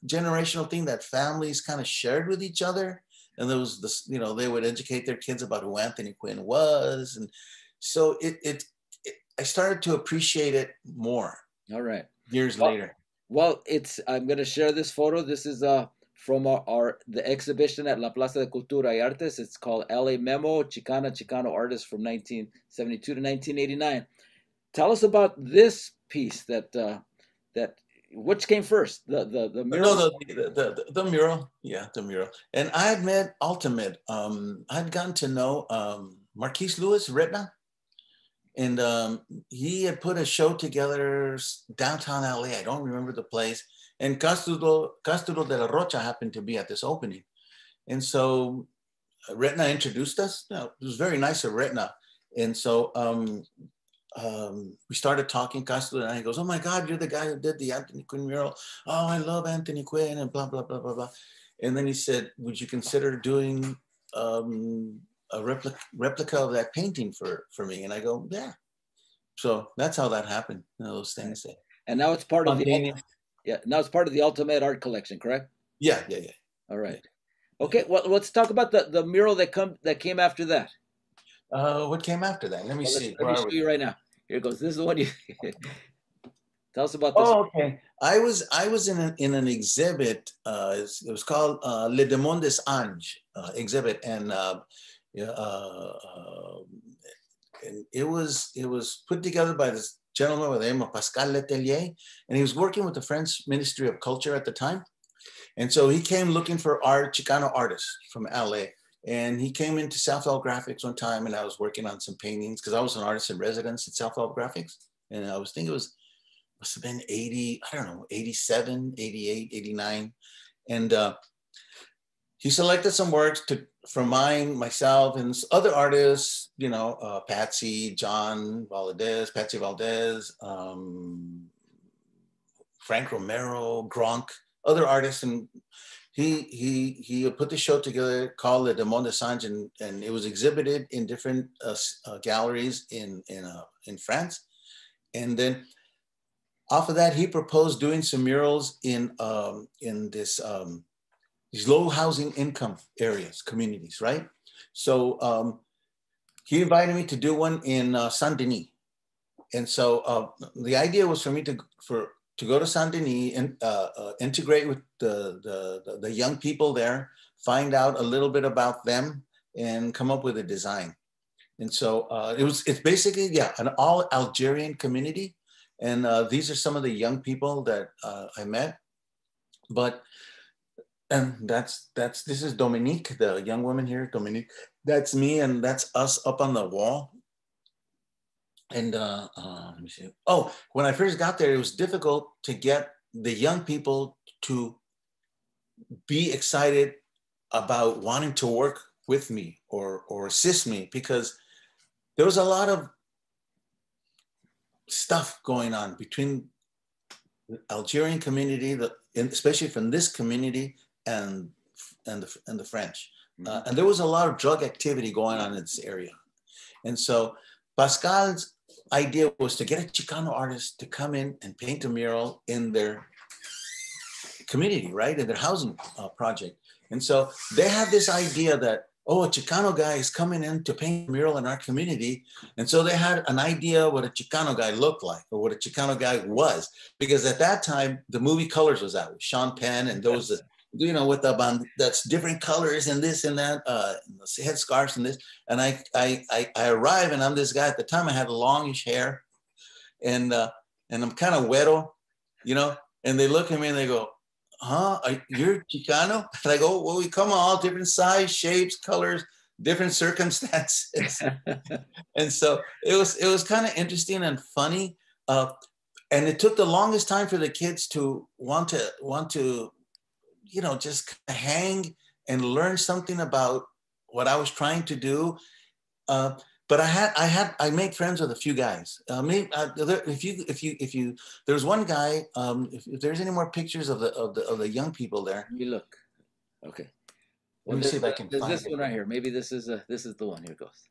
generational thing that families kind of shared with each other. And there was this you know they would educate their kids about who anthony quinn was. And so it, it, it i started to appreciate it more all right. years well, later. well it's i'm going to share this photo. This is uh from our, our, the exhibition at La Plaza de Cultura y Artes. It's called LA Memo Chicana Chicano Artists from 1972 to 1989. Tell us about this piece that uh, that which came first the the the mural. No, the, the, the, the mural. Yeah, the mural. And I had met AltaMed. Um, I'd gotten to know um, Marquis Lewis Retna, and um, he had put a show together downtown LA. I don't remember the place and Castulo, Castulo de la Rocha happened to be at this opening. And so uh, Retna introduced us. You know, it was very nice of Retna. And so um, um, we started talking, Castulo, and he goes, Oh my God, you're the guy who did the Anthony Quinn mural. Oh, I love Anthony Quinn, and blah, blah, blah, blah, blah. And then he said, Would you consider doing um, a replica, replica of that painting for, for me? And I go, Yeah. So that's how that happened, you know, those things. And now it's part of the yeah. Now it's part of the AltaMed Art Collection, correct? Yeah, yeah, yeah. All right. Okay. Well, let's talk about the, the mural that come that came after that. Uh, what came after that? Let me well, see. Let me show you right now. Here it goes. This is the one you. Tell us about this. Oh, okay. I was I was in an, in an exhibit. Uh, it was called uh, Le Demon des Anges uh, exhibit, and uh, uh, uh, and it was it was put together by this gentleman by the name of Pascal Letelier, and he was working with the French Ministry of Culture at the time. And so he came looking for art, Chicano artists from LA. And he came into Self Help Graphics one time, and I was working on some paintings because I was an artist in residence at Self Help Graphics. And I was thinking it was, must have been 80, I don't know, 87, 88, 89. And uh, he selected some works to from mine, myself, and other artists, you know, uh, Patssi, John Valadez, Patssi Valdez, um, Frank Romero, Gronk, other artists, and he he he put the show together called the Demon des Anges, and, and it was exhibited in different uh, uh, galleries in in uh, in France, and then off of that he proposed doing some murals in um, in this um, these low housing income areas, communities, right? So um, he invited me to do one in uh, Saint Denis, and so uh, the idea was for me to for to go to Saint Denis and uh, uh, integrate with the, the, the young people there, find out a little bit about them, and come up with a design. And so uh, it was it's basically yeah an all Algerian community, and uh, these are some of the young people that I met. But and that's that's this is Dominique, the young woman here, Dominique. That's me, and that's us up on the wall. And uh, uh, let me see. Oh, when I first got there, it was difficult to get the young people to be excited about wanting to work with me or or assist me because there was a lot of stuff going on between the Algerian community, the, especially from this community and and the and the French, uh, mm-hmm. and there was a lot of drug activity going on in this area, and so Pascal's idea was to get a Chicano artist to come in and paint a mural in their community, right, in their housing uh, project, and so they have this idea that oh, a Chicano guy is coming in to paint a mural in our community. And so they had an idea what a Chicano guy looked like or what a Chicano guy was. Because at that time, the movie Colors was out with Sean Penn and those yes you know, with the band that's different colors and this and that, uh, head scarves and this. And I, I, I, I arrive and I'm this guy. At the time, I had longish hair, and uh, and I'm kind of weto, you know. And they look at me and they go, "Huh? You're Chicano?" And I go, "Well, we come all different size, shapes, colors." different circumstances and so it was it was kind of interesting and funny uh, and it took the longest time for the kids to want to want to you know, just hang and learn something about what I was trying to do. Uh, but I had, I had, I made friends with a few guys. Uh, maybe, uh, if you, if you, if you, there's one guy. Um, if, if, there's any more pictures of the of the of the young people there, you look. Okay. Well, Let me see if I can. There's this it. one right here. Maybe this is a, this is the one. Here goes.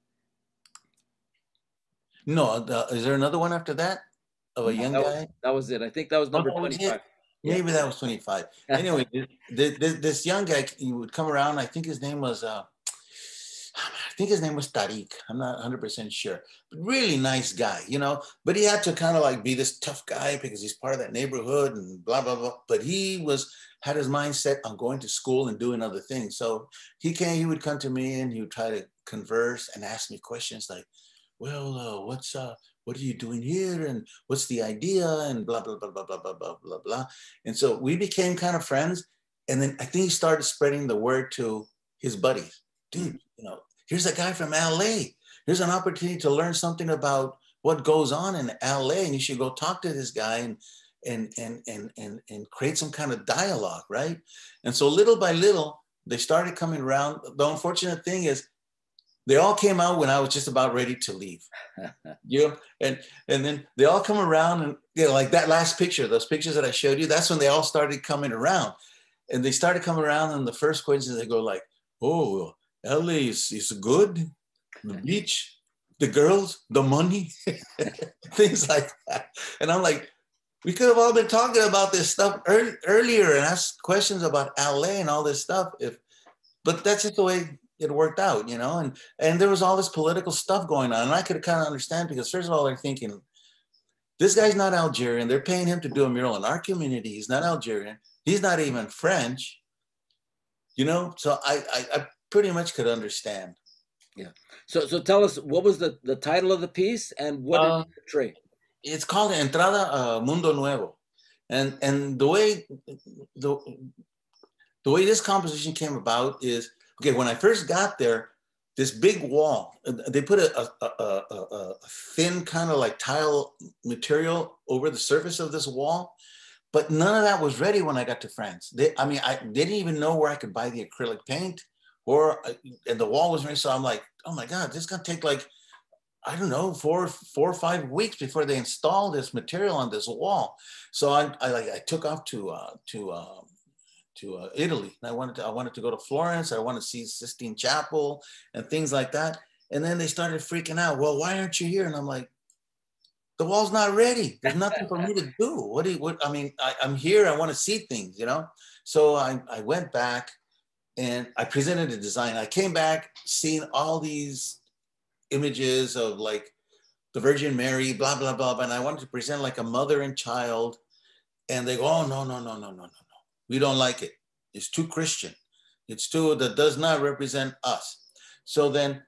No, the, is there another one after that of a young that guy? Was, that was it. I think that was number oh, 25. Maybe that was 25. Anyway, this, this, this, young guy, he would come around. I think his name was, uh, I think his name was Tariq. I'm not 100% sure. But really nice guy, you know. But he had to kind of like be this tough guy because he's part of that neighborhood and blah, blah, blah. But he was, had his mindset on going to school and doing other things. So he came, he would come to me and he would try to converse and ask me questions like, well, uh, what's, uh, what are you doing here? And what's the idea? And blah blah blah blah blah blah blah blah blah. And so we became kind of friends. And then i think he started spreading the word to his buddies dude hmm. you know here's a guy from la here's an opportunity to learn something about what goes on in la and you should go talk to this guy and and and and and, and create some kind of dialogue right? And so little by little they started coming around. The unfortunate thing is they all came out when I was just about ready to leave. you know, and and then they all come around and you know, like that last picture, those pictures that I showed you, that's when they all started coming around. And they started coming around, and the first questions they go like, "Oh, LA is, is good, the mm-hmm. beach, the girls, the money, things like that." And I'm like, we could have all been talking about this stuff earlier and asked questions about LA and all this stuff. If, but that's just the way it worked out, you know, and and there was all this political stuff going on, and I could kind of understand because first of all, they're thinking this guy's not Algerian. They're paying him to do a mural in our community. He's not Algerian. He's not even French. You know, so I, I, I pretty much could understand. Yeah. So so tell us what was the, the title of the piece and what uh, did it portray? It's called Entrada a Mundo Nuevo. And and the way the the way this composition came about is okay, when I first got there, this big wall, they put a, a, a, a thin kind of like tile material over the surface of this wall but none of that was ready when I got to France. They, I mean, I didn't even know where I could buy the acrylic paint or, uh, and the wall was ready. So I'm like, oh my God, this is gonna take like, I don't know, four, four or five weeks before they install this material on this wall. So I, I like, I took off to, uh, to, uh, to uh, Italy. And I wanted to, I wanted to go to Florence. I wanted to see Sistine Chapel and things like that. And then they started freaking out. Well, why aren't you here? And I'm like, the wall's not ready. There's nothing for me to do. What do you, what, I mean, I, am here. I want to see things, you know? So I, I went back and I presented a design. I came back seeing all these images of like the Virgin Mary, blah, blah, blah. And I wanted to present like a mother and child. And they go, oh, no, no, no, no, no, no, no. We don't like it. It's too Christian. It's too, that does not represent us. So then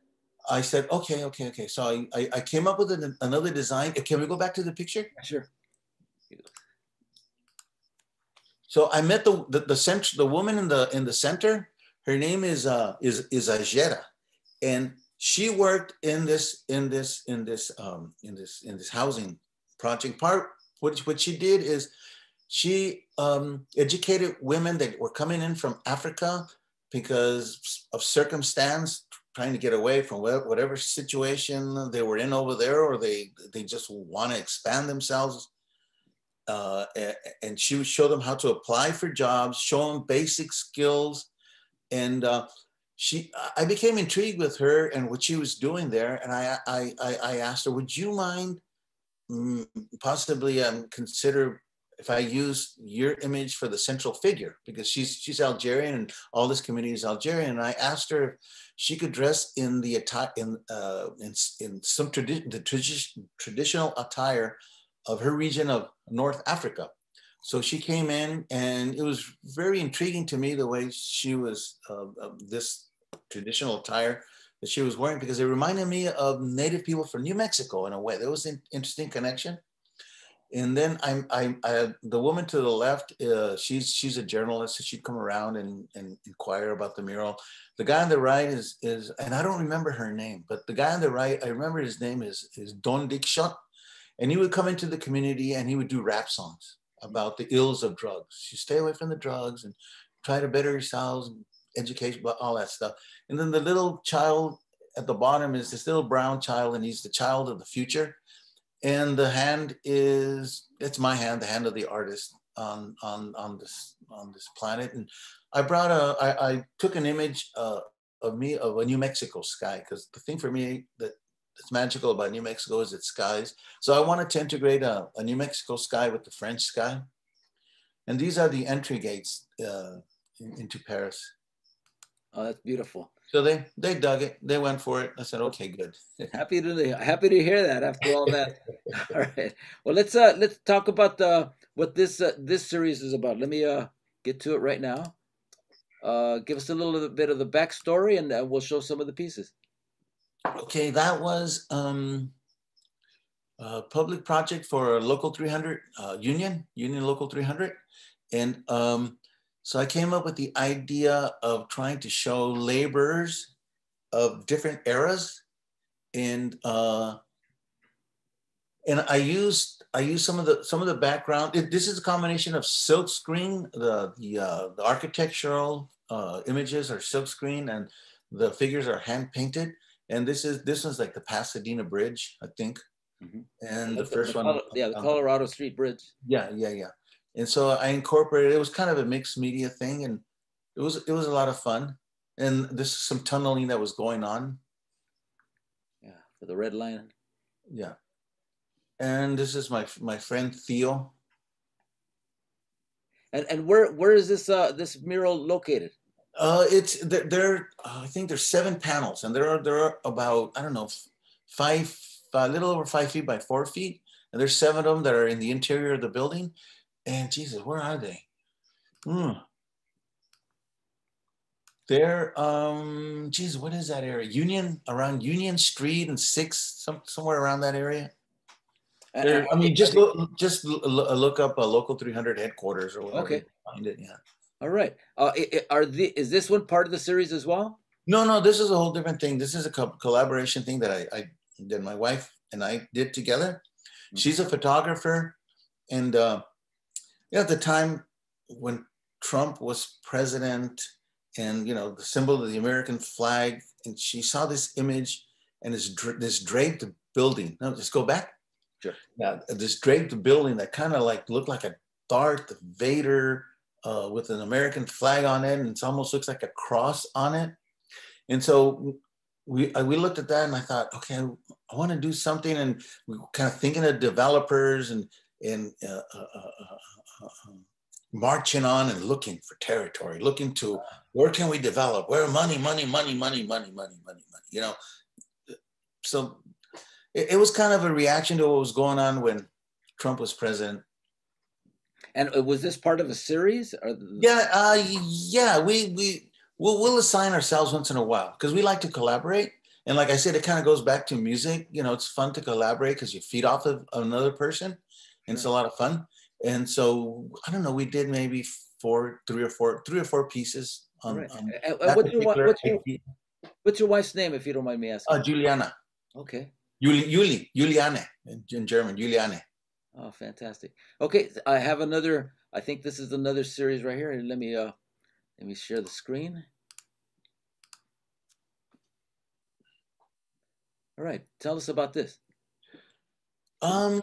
I said, okay, okay, okay. So I, I, came up with an, another design. Can we go back to the picture? Sure. So I met the the, the center, the woman in the in the center. Her name is uh is is Ajera, and she worked in this in this in this um in this in this housing project. Part what what she did is she um, educated women that were coming in from Africa because of circumstance trying to get away from whatever situation they were in over there, or they they just want to expand themselves. Uh, and she would show them how to apply for jobs, show them basic skills, and uh, she. I became intrigued with her and what she was doing there, and I I I asked her, would you mind mm, possibly um, consider if I use your image for the central figure because she's she's Algerian and all this community is Algerian, and I asked her if she could dress in the attire in uh, in, in some tradition the tradi- traditional attire of her region of North Africa. So she came in, and it was very intriguing to me the way she was uh, this traditional attire that she was wearing because it reminded me of native people from New Mexico in a way. There was an interesting connection and then I'm, I, I, the woman to the left, uh, she's she's a journalist, so she'd come around and, and inquire about the mural. The guy on the right is is, and I don't remember her name, but the guy on the right, I remember his name is is Don Dickshot, and he would come into the community and he would do rap songs about the ills of drugs. You stay away from the drugs and try to better yourselves, education, all that stuff. And then the little child at the bottom is this little brown child, and he's the child of the future and the hand is it's my hand the hand of the artist on on on this on this planet. And i brought a i, I took an image uh, of me of a new mexico sky because the thing for me that that's magical about new mexico is its skies. So i wanted to integrate a, a new mexico sky with the french sky. And these are the entry gates uh, in, into paris. Oh that's beautiful so they they dug it. They went for it. I said, okay, good. happy to happy to hear that after all that. all right. Well, let's uh let's talk about the what this uh, this series is about. Let me uh get to it right now. Uh, give us a little bit of the backstory, and uh, we'll show some of the pieces. Okay, that was um, a public project for a local 300 uh, union, union local 300, and um, so I came up with the idea of trying to show laborers of different eras, and uh, and I used I used some of the some of the background. It, this is a combination of silk screen, the the uh, the architectural uh, images are silk screen, and the figures are hand painted. And this is this one's like the Pasadena Bridge, I think. Mm-hmm. And the, the first the, one, yeah, the Colorado Street Bridge. Yeah, yeah, yeah and so I incorporated. It was kind of a mixed media thing, and it was it was a lot of fun. And this is some tunneling that was going on. Yeah, for the red line. Yeah, and this is my my friend Theo. And and where where is this uh this mural located? Uh, it's there. there uh, I think there's seven panels, and there are there are about I don't know five a little over five feet by four feet, and there's seven of them that are in the interior of the building. And Jesus, where are they? Hmm. They're um, Jesus, what is that area? Union around Union Street and Six, some somewhere around that area. They're, I mean, just look, just look up a local 300 headquarters or whatever. Okay. Find it, yeah. All right. Uh, are the is this one part of the series as well? No, no. This is a whole different thing. This is a co- collaboration thing that I, I that my wife and I did together. Mm-hmm. She's a photographer, and uh, yeah, at the time when Trump was president, and you know the symbol of the American flag, and she saw this image and this this draped building. No, just go back. Sure. Yeah, this draped building that kind of like looked like a Darth Vader uh, with an American flag on it, and it almost looks like a cross on it. And so we we looked at that, and I thought, okay, I want to do something, and we kind of thinking of developers and and uh, uh, uh, uh um, marching on and looking for territory, looking to where can we develop, where money, money, money, money, money, money, money, money. You know, so it, it was kind of a reaction to what was going on when Trump was president and uh, was this part of a series? Or... Yeah, uh, yeah. We we we'll, we'll assign ourselves once in a while because we like to collaborate. And like I said, it kind of goes back to music. You know, it's fun to collaborate because you feed off of another person, and it's a lot of fun. And so I don't know. We did maybe four, three or four, three or four pieces on. Right. on what's, your, what's, your, what's, your, wife's name, if you don't mind me asking? Uh, Juliana. Okay. Juli, Juli, Juliane in, in German, Juliane. Oh, fantastic. Okay, I have another. I think this is another series right here. And let me uh, let me share the screen. All right, tell us about this. Um,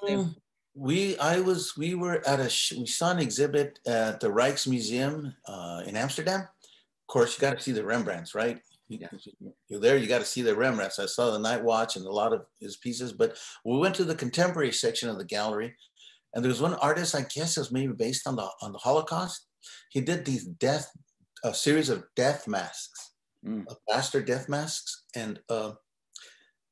we I was we were at a we saw an exhibit at the Rijksmuseum uh, in Amsterdam. Of course, you got to see the Rembrandts, right? Yeah. You're there, you got to see the Rembrandts. I saw the Night Watch and a lot of his pieces, but we went to the contemporary section of the gallery, and there was one artist, I guess it was maybe based on the on the Holocaust. He did these death, a series of death masks, mm. plaster death masks, and uh,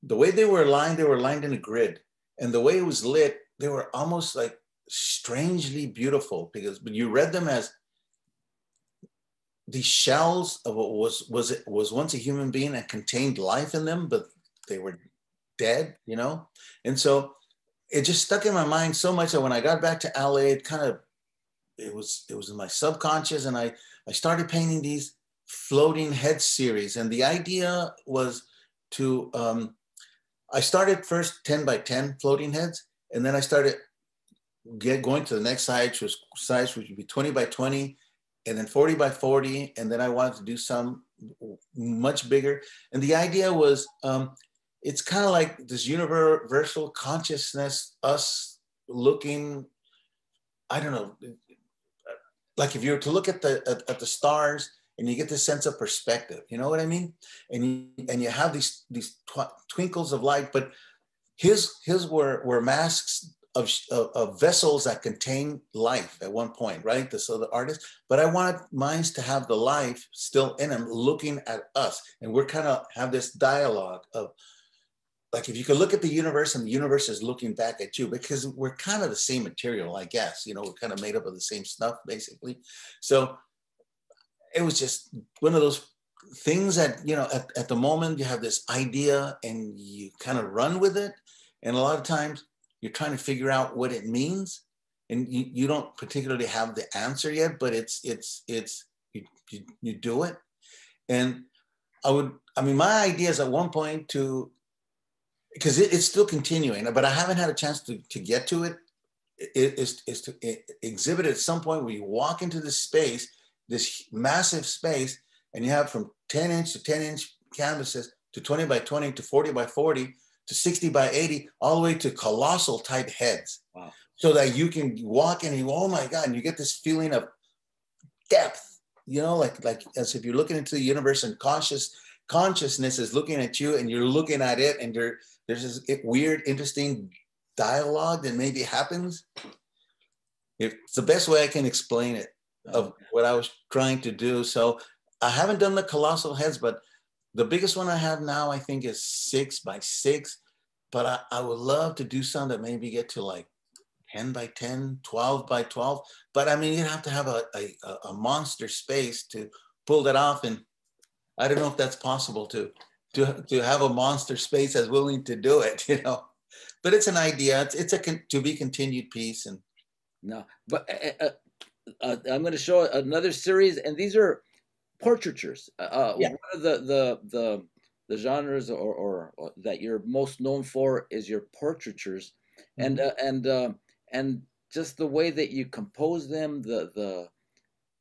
the way they were lined, they were lined in a grid, and the way it was lit, they were almost like strangely beautiful because when you read them as the shells of what was was it was once a human being and contained life in them, but they were dead, you know. And so it just stuck in my mind so much that when I got back to LA, it kind of it was it was in my subconscious, and I I started painting these floating head series, and the idea was to um, I started first ten by ten floating heads, and then I started get going to the next size, which was size which would be twenty by twenty and then 40 by 40 and then i wanted to do some much bigger. And the idea was um, it's kind of like this universal consciousness us looking i don't know like if you were to look at the at, at the stars and you get this sense of perspective you know what i mean? And you and you have these these tw- twinkles of light but his his were were masks of, of, of, vessels that contain life at one point, right? The, so the artist, but I wanted minds to have the life still in them looking at us. And we're kind of have this dialogue of like, if you could look at the universe and the universe is looking back at you because we're kind of the same material, I guess, you know, we're kind of made up of the same stuff basically. So it was just one of those things that, you know, at, at the moment you have this idea and you kind of run with it. And a lot of times you're trying to figure out what it means and you, you don't particularly have the answer yet but it's it's it's you, you, you do it and i would i mean my idea is at one point to because it, it's still continuing but i haven't had a chance to, to get to it, it is, is to exhibit at some point where you walk into this space this massive space and you have from 10 inch to 10 inch canvases to 20 by 20 to 40 by 40 to 60 by 80, all the way to colossal type heads. Wow. So that you can walk in and you, oh my God, and you get this feeling of depth, you know, like like as if you're looking into the universe and conscious consciousness is looking at you and you're looking at it and there, there's this weird, interesting dialogue that maybe happens. It's the best way I can explain it of what I was trying to do. So I haven't done the colossal heads, but the biggest one I have now, I think, is six by six. but I, I would love to do some that maybe get to like 10 by 10, 12 by 12. But I mean, you'd have to have a, a, a monster space to pull that off. And I don't know if that's possible to, to, to have a monster space that's willing to do it, you know. But it's an idea. It's, it's a con- to be continued piece. And no, but uh, uh, uh I'm going to show another series, and these are portraitures. Uh, uh, yeah. One of the the the the genres or, or, or, that you're most known for is your portraitures, mm-hmm. and uh, and uh, and just the way that you compose them, the the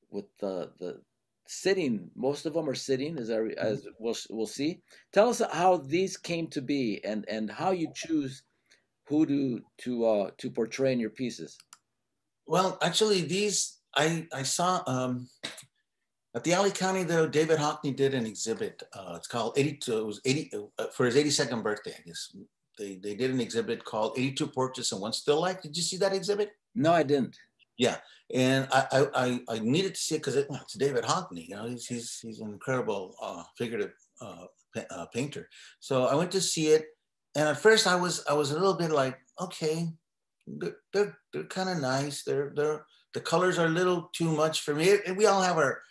with the the sitting. Most of them are sitting, as I, mm-hmm. as we'll we'll see. Tell us how these came to be, and and how you choose who to to uh, to portray in your pieces. Well, actually, these I I saw um, at the LA County though. David Hockney did an exhibit. Uh, it's called 82. It was 80 uh, for his 82nd birthday, I guess. They they did an exhibit called 82 Portraits and One Still Life. Did you see that exhibit? No, I didn't. Yeah, and I I, I needed to see it because it, it's David Hockney. You know, he's he's, he's an incredible uh, figurative uh, uh, painter. So I went to see it, and at first I was I was a little bit like, okay, they're they're, they're kind of nice. They're they're the colors are a little too much for me. And we all have our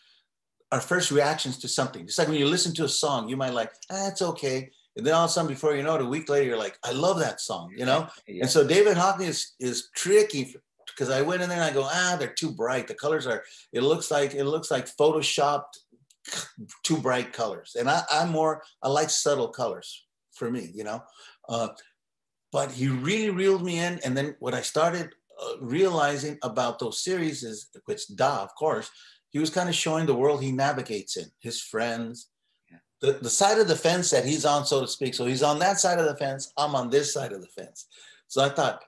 our first reactions to something. It's like when you listen to a song, you might like, ah, it's okay. And then all of a sudden, before you know it, a week later, you're like, I love that song, you know? Yeah. And so David Hockney is, is tricky because I went in there and I go, ah, they're too bright. The colors are, it looks like, it looks like photoshopped too bright colors. And I, I'm more, I like subtle colors for me, you know? Uh, but he really reeled me in. And then what I started uh, realizing about those series is, which Da, of course, he was kind of showing the world he navigates in, his friends, the, the side of the fence that he's on, so to speak. So he's on that side of the fence. I'm on this side of the fence. So I thought,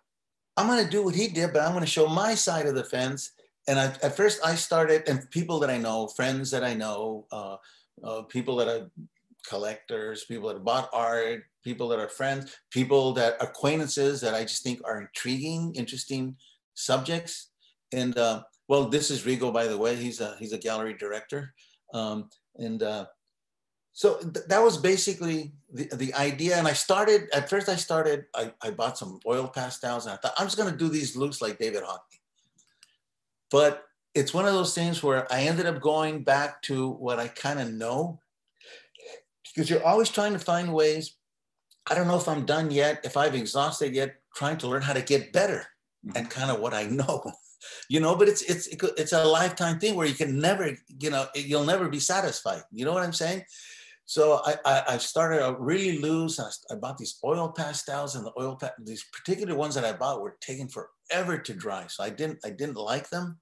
I'm going to do what he did, but I'm going to show my side of the fence. And I, at first, I started, and people that I know, friends that I know, uh, uh, people that are collectors, people that bought art, people that are friends, people that acquaintances that I just think are intriguing, interesting subjects. And uh, well, this is Rigo, by the way. He's a he's a gallery director, um, and uh, so th- that was basically the, the idea. And I started, at first I started, I, I bought some oil pastels and I thought, I'm just going to do these looks like David Hockney. But it's one of those things where I ended up going back to what I kind of know because you're always trying to find ways. I don't know if I'm done yet, if I've exhausted yet, trying to learn how to get better mm-hmm. and kind of what I know you know but it's it's it's a lifetime thing where you can never you know you'll never be satisfied you know what i'm saying so I, I, I started to really lose. I, I, bought these oil pastels, and the oil pa- these particular ones that I bought were taking forever to dry. So I didn't I didn't like them,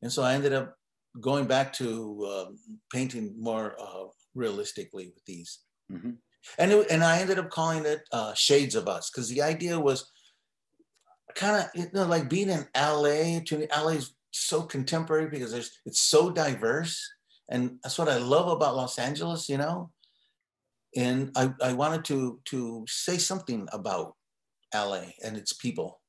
and so I ended up going back to uh, painting more uh, realistically with these. Mm-hmm. And it, and I ended up calling it uh, Shades of Us because the idea was kind of you know like being in LA. To me, LA is so contemporary because there's it's so diverse and that's what I love about Los Angeles, you know. And I, I wanted to to say something about LA and its people,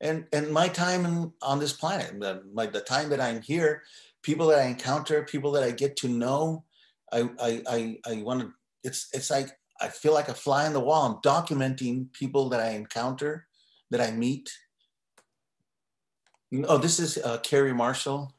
and and my time in, on this planet, the, my, the time that I'm here, people that I encounter, people that I get to know. I I I, I want to. It's it's like I feel like a fly on the wall. I'm documenting people that I encounter, that I meet. Oh, this is uh, Kerry Marshall.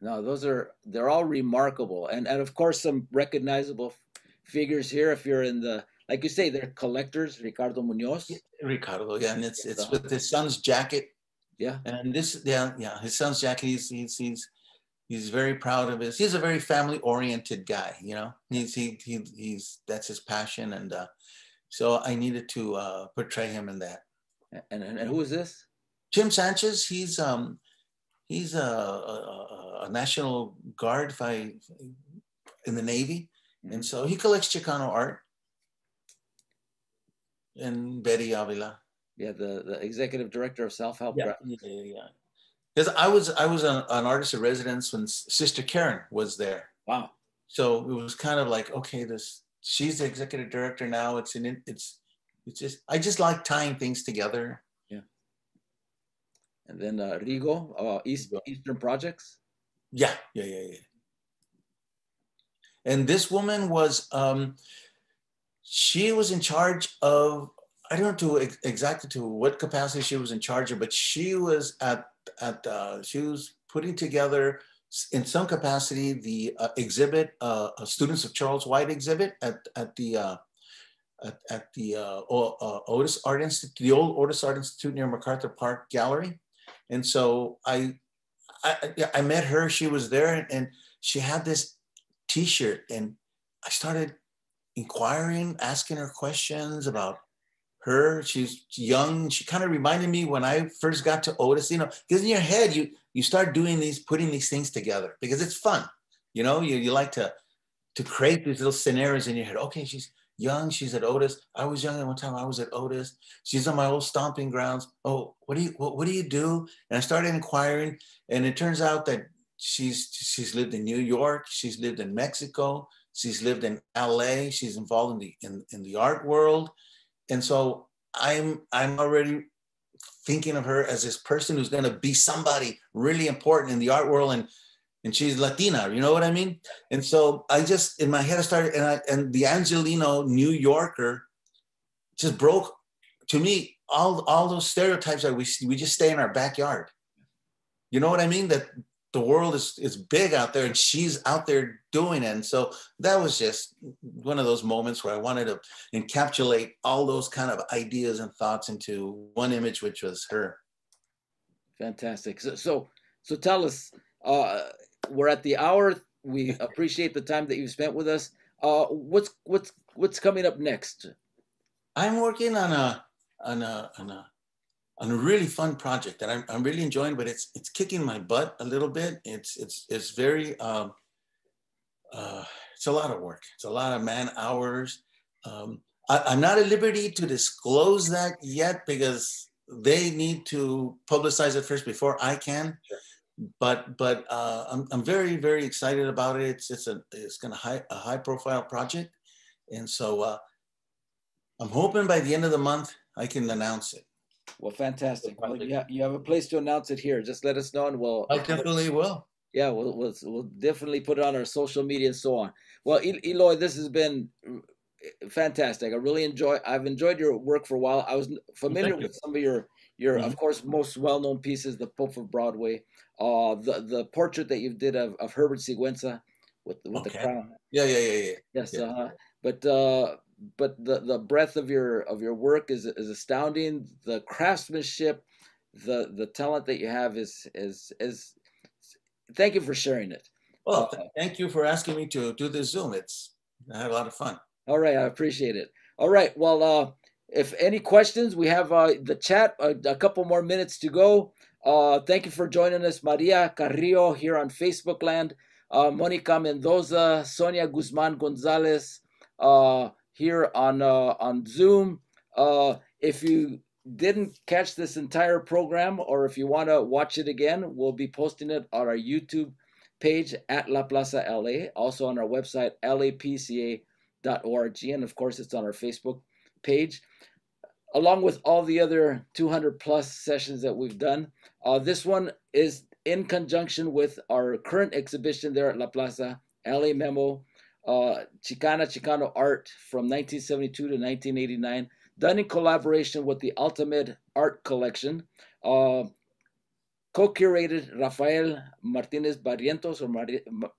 No, those are they're all remarkable, and and of course some recognizable figures here. If you're in the like you say, they're collectors. Ricardo Munoz. Ricardo, yeah, and it's it's with his son's jacket. Yeah, and this, yeah, yeah, his son's jacket. He's he's he's he's very proud of his. He's a very family oriented guy. You know, he's he, he he's that's his passion, and uh, so I needed to uh, portray him in that. And, and and who is this? Jim Sanchez. He's um he's a, a, a national guard I, in the Navy. Mm-hmm. And so he collects Chicano art. And Betty Avila. Yeah, the, the executive director of Self Help. Yeah, yeah, yeah. Because I was I was an, an artist of residence when Sister Karen was there. Wow. So it was kind of like, okay, this she's the executive director now. It's an it's it's just I just like tying things together Yeah. and then uh, Rigo, uh, East, Eastern Projects. Yeah, yeah, yeah, yeah. And this woman was, um, she was in charge of I don't know to exactly to what capacity she was in charge of, but she was at at uh, she was putting together in some capacity the uh, exhibit, uh, students of Charles White exhibit at at the uh, at, at, the uh, uh, Otis Art Institute, the old Otis Art Institute near MacArthur Park Gallery, and so I I, I met her. She was there, and she had this T-shirt, and I started inquiring, asking her questions about her. She's young. She kind of reminded me when I first got to Otis, you know, because in your head, you you start doing these, putting these things together because it's fun. You know, you, you like to to create these little scenarios in your head. Okay, she's young. She's at Otis. I was young at one time. I was at Otis. She's on my old stomping grounds. Oh, what do you what, what do you do? And I started inquiring, and it turns out that she's she's lived in New York. She's lived in Mexico. She's lived in LA. She's involved in the in, in the art world. And so I'm I'm already thinking of her as this person who's going to be somebody really important in the art world and and she's Latina, you know what I mean? And so I just in my head I started and I and the Angelino New Yorker just broke to me all all those stereotypes that we we just stay in our backyard. You know what I mean? That the world is is big out there and she's out there doing it. And so that was just one of those moments where i wanted to encapsulate all those kind of ideas and thoughts into one image which was her. Fantastic. So so, so tell us uh, we're at the hour. We appreciate the time that you spent with us. Uh, what's what's what's coming up next? I'm working on a on a on a on a really fun project that I'm, I'm really enjoying, but it's it's kicking my butt a little bit. It's it's it's very um, uh, it's a lot of work. It's a lot of man hours. Um, I, am not at liberty to disclose that yet because they need to publicize it first before I can. Sure. But but uh, I'm, I'm very very excited about it. It's it's a it's gonna high a high profile project, and so uh, I'm hoping by the end of the month I can announce it. Well, fantastic. Well, you, have, you have a place to announce it here. Just let us know, and we'll. I definitely will. Yeah, we'll, we'll, we'll definitely put it on our social media and so on. Well, Eloy, this has been fantastic. I really enjoy. I've enjoyed your work for a while. I was familiar with some of your your, mm-hmm. of course, most well known pieces, The Pope of Broadway, uh, the the portrait that you did of, of Herbert Sigüenza with with okay. the crown. Yeah, yeah, yeah, yeah. Yes, yeah. Uh, but uh, but the, the breadth of your of your work is is astounding. The craftsmanship, the the talent that you have is is is. Thank you for sharing it. Well, uh, thank you for asking me to do this Zoom. It's I had a lot of fun. All right, I appreciate it. All right, well, uh, if any questions, we have uh, the chat. Uh, a couple more minutes to go. Uh, thank you for joining us, Maria Carrillo here on Facebook Land, uh, Monica Mendoza, Sonia Guzman Gonzalez. Uh, here on uh, on Zoom. Uh, if you didn't catch this entire program, or if you want to watch it again, we'll be posting it on our YouTube page at La Plaza LA, also on our website lapca.org, and of course it's on our Facebook page, along with all the other 200 plus sessions that we've done. Uh, this one is in conjunction with our current exhibition there at La Plaza, LA Memo, uh, Chicana Chicano art from 1972 to 1989, done in collaboration with the Ultimate Art Collection. Uh, co-curated Rafael Martinez Barrientos or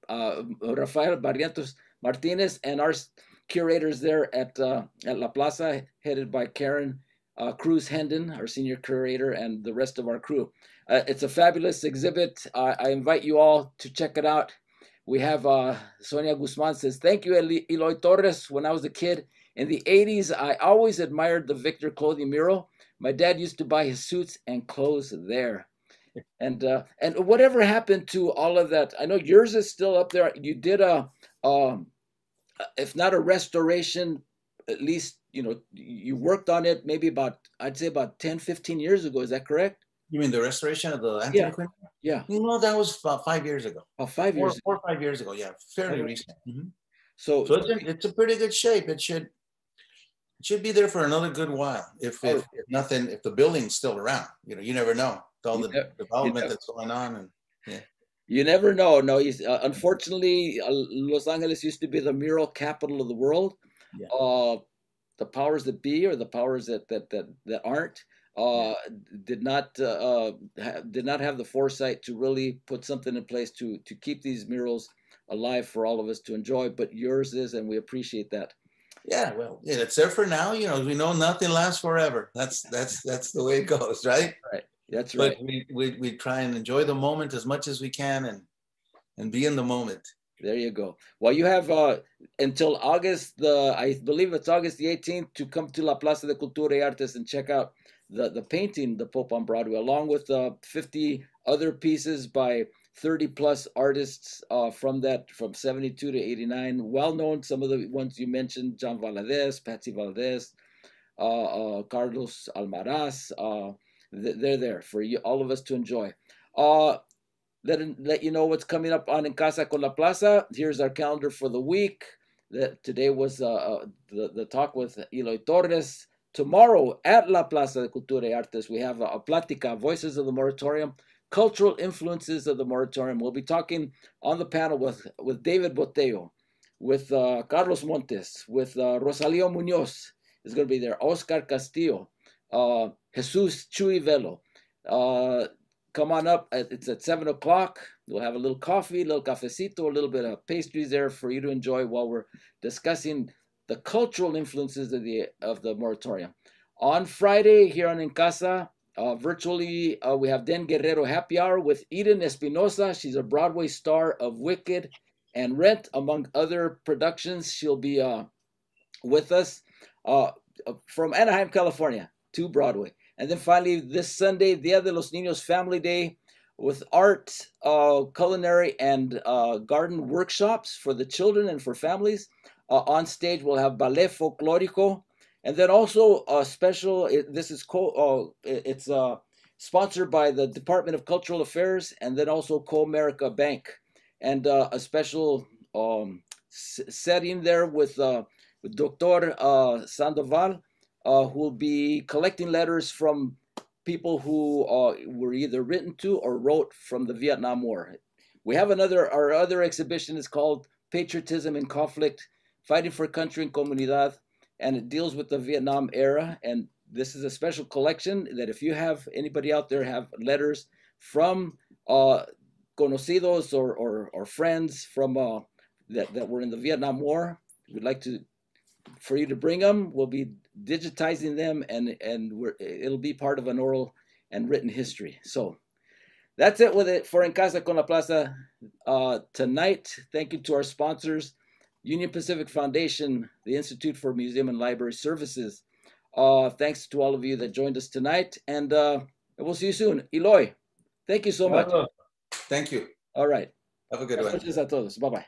uh, Rafael Barrientos Martinez and our curators there at uh, at La Plaza, headed by Karen uh, Cruz Hendon, our senior curator, and the rest of our crew. Uh, it's a fabulous exhibit. I invite you all to check it out. We have uh, Sonia Guzman says, Thank you, Eli- Eloy Torrez. When I was a kid in the 80s, I always admired the Victor clothing mural. My dad used to buy his suits and clothes there. And uh, and whatever happened to all of that? I know yours is still up there. You did a, um, if not a restoration, at least you know you worked on it maybe about I'd say about 10, 15 years ago. Is that correct? You mean the restoration of the Anthony yeah. Yeah. No, that was about five years ago. Oh, five years. Four, four or five years ago. Yeah, fairly okay. recent. Mm-hmm. So, so it's, in, it's a pretty good shape. It should it should be there for another good while. If, if, oh. if nothing, if the building's still around, you know, you never know. With all the never, development that's going on, and yeah. You never know. No, uh, unfortunately, uh, Los Angeles used to be the mural capital of the world. Yeah. Uh, the powers that be or the powers that that that, that aren't uh, did not uh, uh did not have the foresight to really put something in place to to keep these murals alive for all of us to enjoy. But yours is, and we appreciate that. Yeah, well, yeah, it's there for now. You know, we know nothing lasts forever. That's that's that's the way it goes, right? Right. That's right. But we, we we try and enjoy the moment as much as we can and and be in the moment. There you go. Well, you have uh, until August the I believe it's August the 18th to come to La Plaza de Cultura y Artes and check out the the painting the Pope on Broadway, along with uh, 50 other pieces by 30 plus artists uh, from that from 72 to 89. Well known, some of the ones you mentioned: John Valadez, Patssi Valdez, uh, uh, Carlos Almaraz. Uh, they're there for you, all of us to enjoy. Uh, let, let you know what's coming up on En Casa con la Plaza. Here's our calendar for the week. Today was the, the talk with Eloy Torrez. Tomorrow at La Plaza de Cultura y Artes, we have a, a Plática, Voices of the Moratorium, Cultural Influences of the Moratorium. We'll be talking on the panel with, with David Botello, with uh, Carlos Montes, with uh, Rosalio Munoz is going to be there, Oscar Castillo, uh, Jesus Chuy Velo. Uh, come on up. It's at seven o'clock. We'll have a little coffee, a little cafecito, a little bit of pastries there for you to enjoy while we're discussing the cultural influences of the of the moratorium. On Friday here on En Casa, uh, virtually uh, we have Dan Guerrero Happy Hour with Eden Espinosa. She's a Broadway star of Wicked and Rent, among other productions. She'll be uh, with us uh, from Anaheim, California, to Broadway. And then finally, this Sunday, Dia de los Niños Family Day, with art, uh, culinary, and uh, garden workshops for the children and for families. Uh, on stage, we'll have ballet folklorico, and then also a special. This is co. Uh, it's uh, sponsored by the Department of Cultural Affairs, and then also Comerica Bank, and a special um, setting there with, with Dr. Sandoval who will be collecting letters from people who uh, were either written to or wrote from the Vietnam War. We have another, our other exhibition is called Patriotism in Conflict, Fighting for Country and Comunidad, and it deals with the Vietnam era. And this is a special collection that if you have anybody out there have letters from uh, conocidos or, or, or friends from uh, that, that were in the Vietnam War, we'd like to for you to bring them. We'll be digitizing them, and and we're, it'll be part of an oral and written history. So that's it with it for En Casa con la Plaza uh, tonight. Thank you to our sponsors, Union Pacific Foundation, the Institute for Museum and Library Services. Uh, thanks to all of you that joined us tonight, and uh, we'll see you soon. Eloy, thank you so much. Thank you. All right. Have a good one. a todos. Bye bye.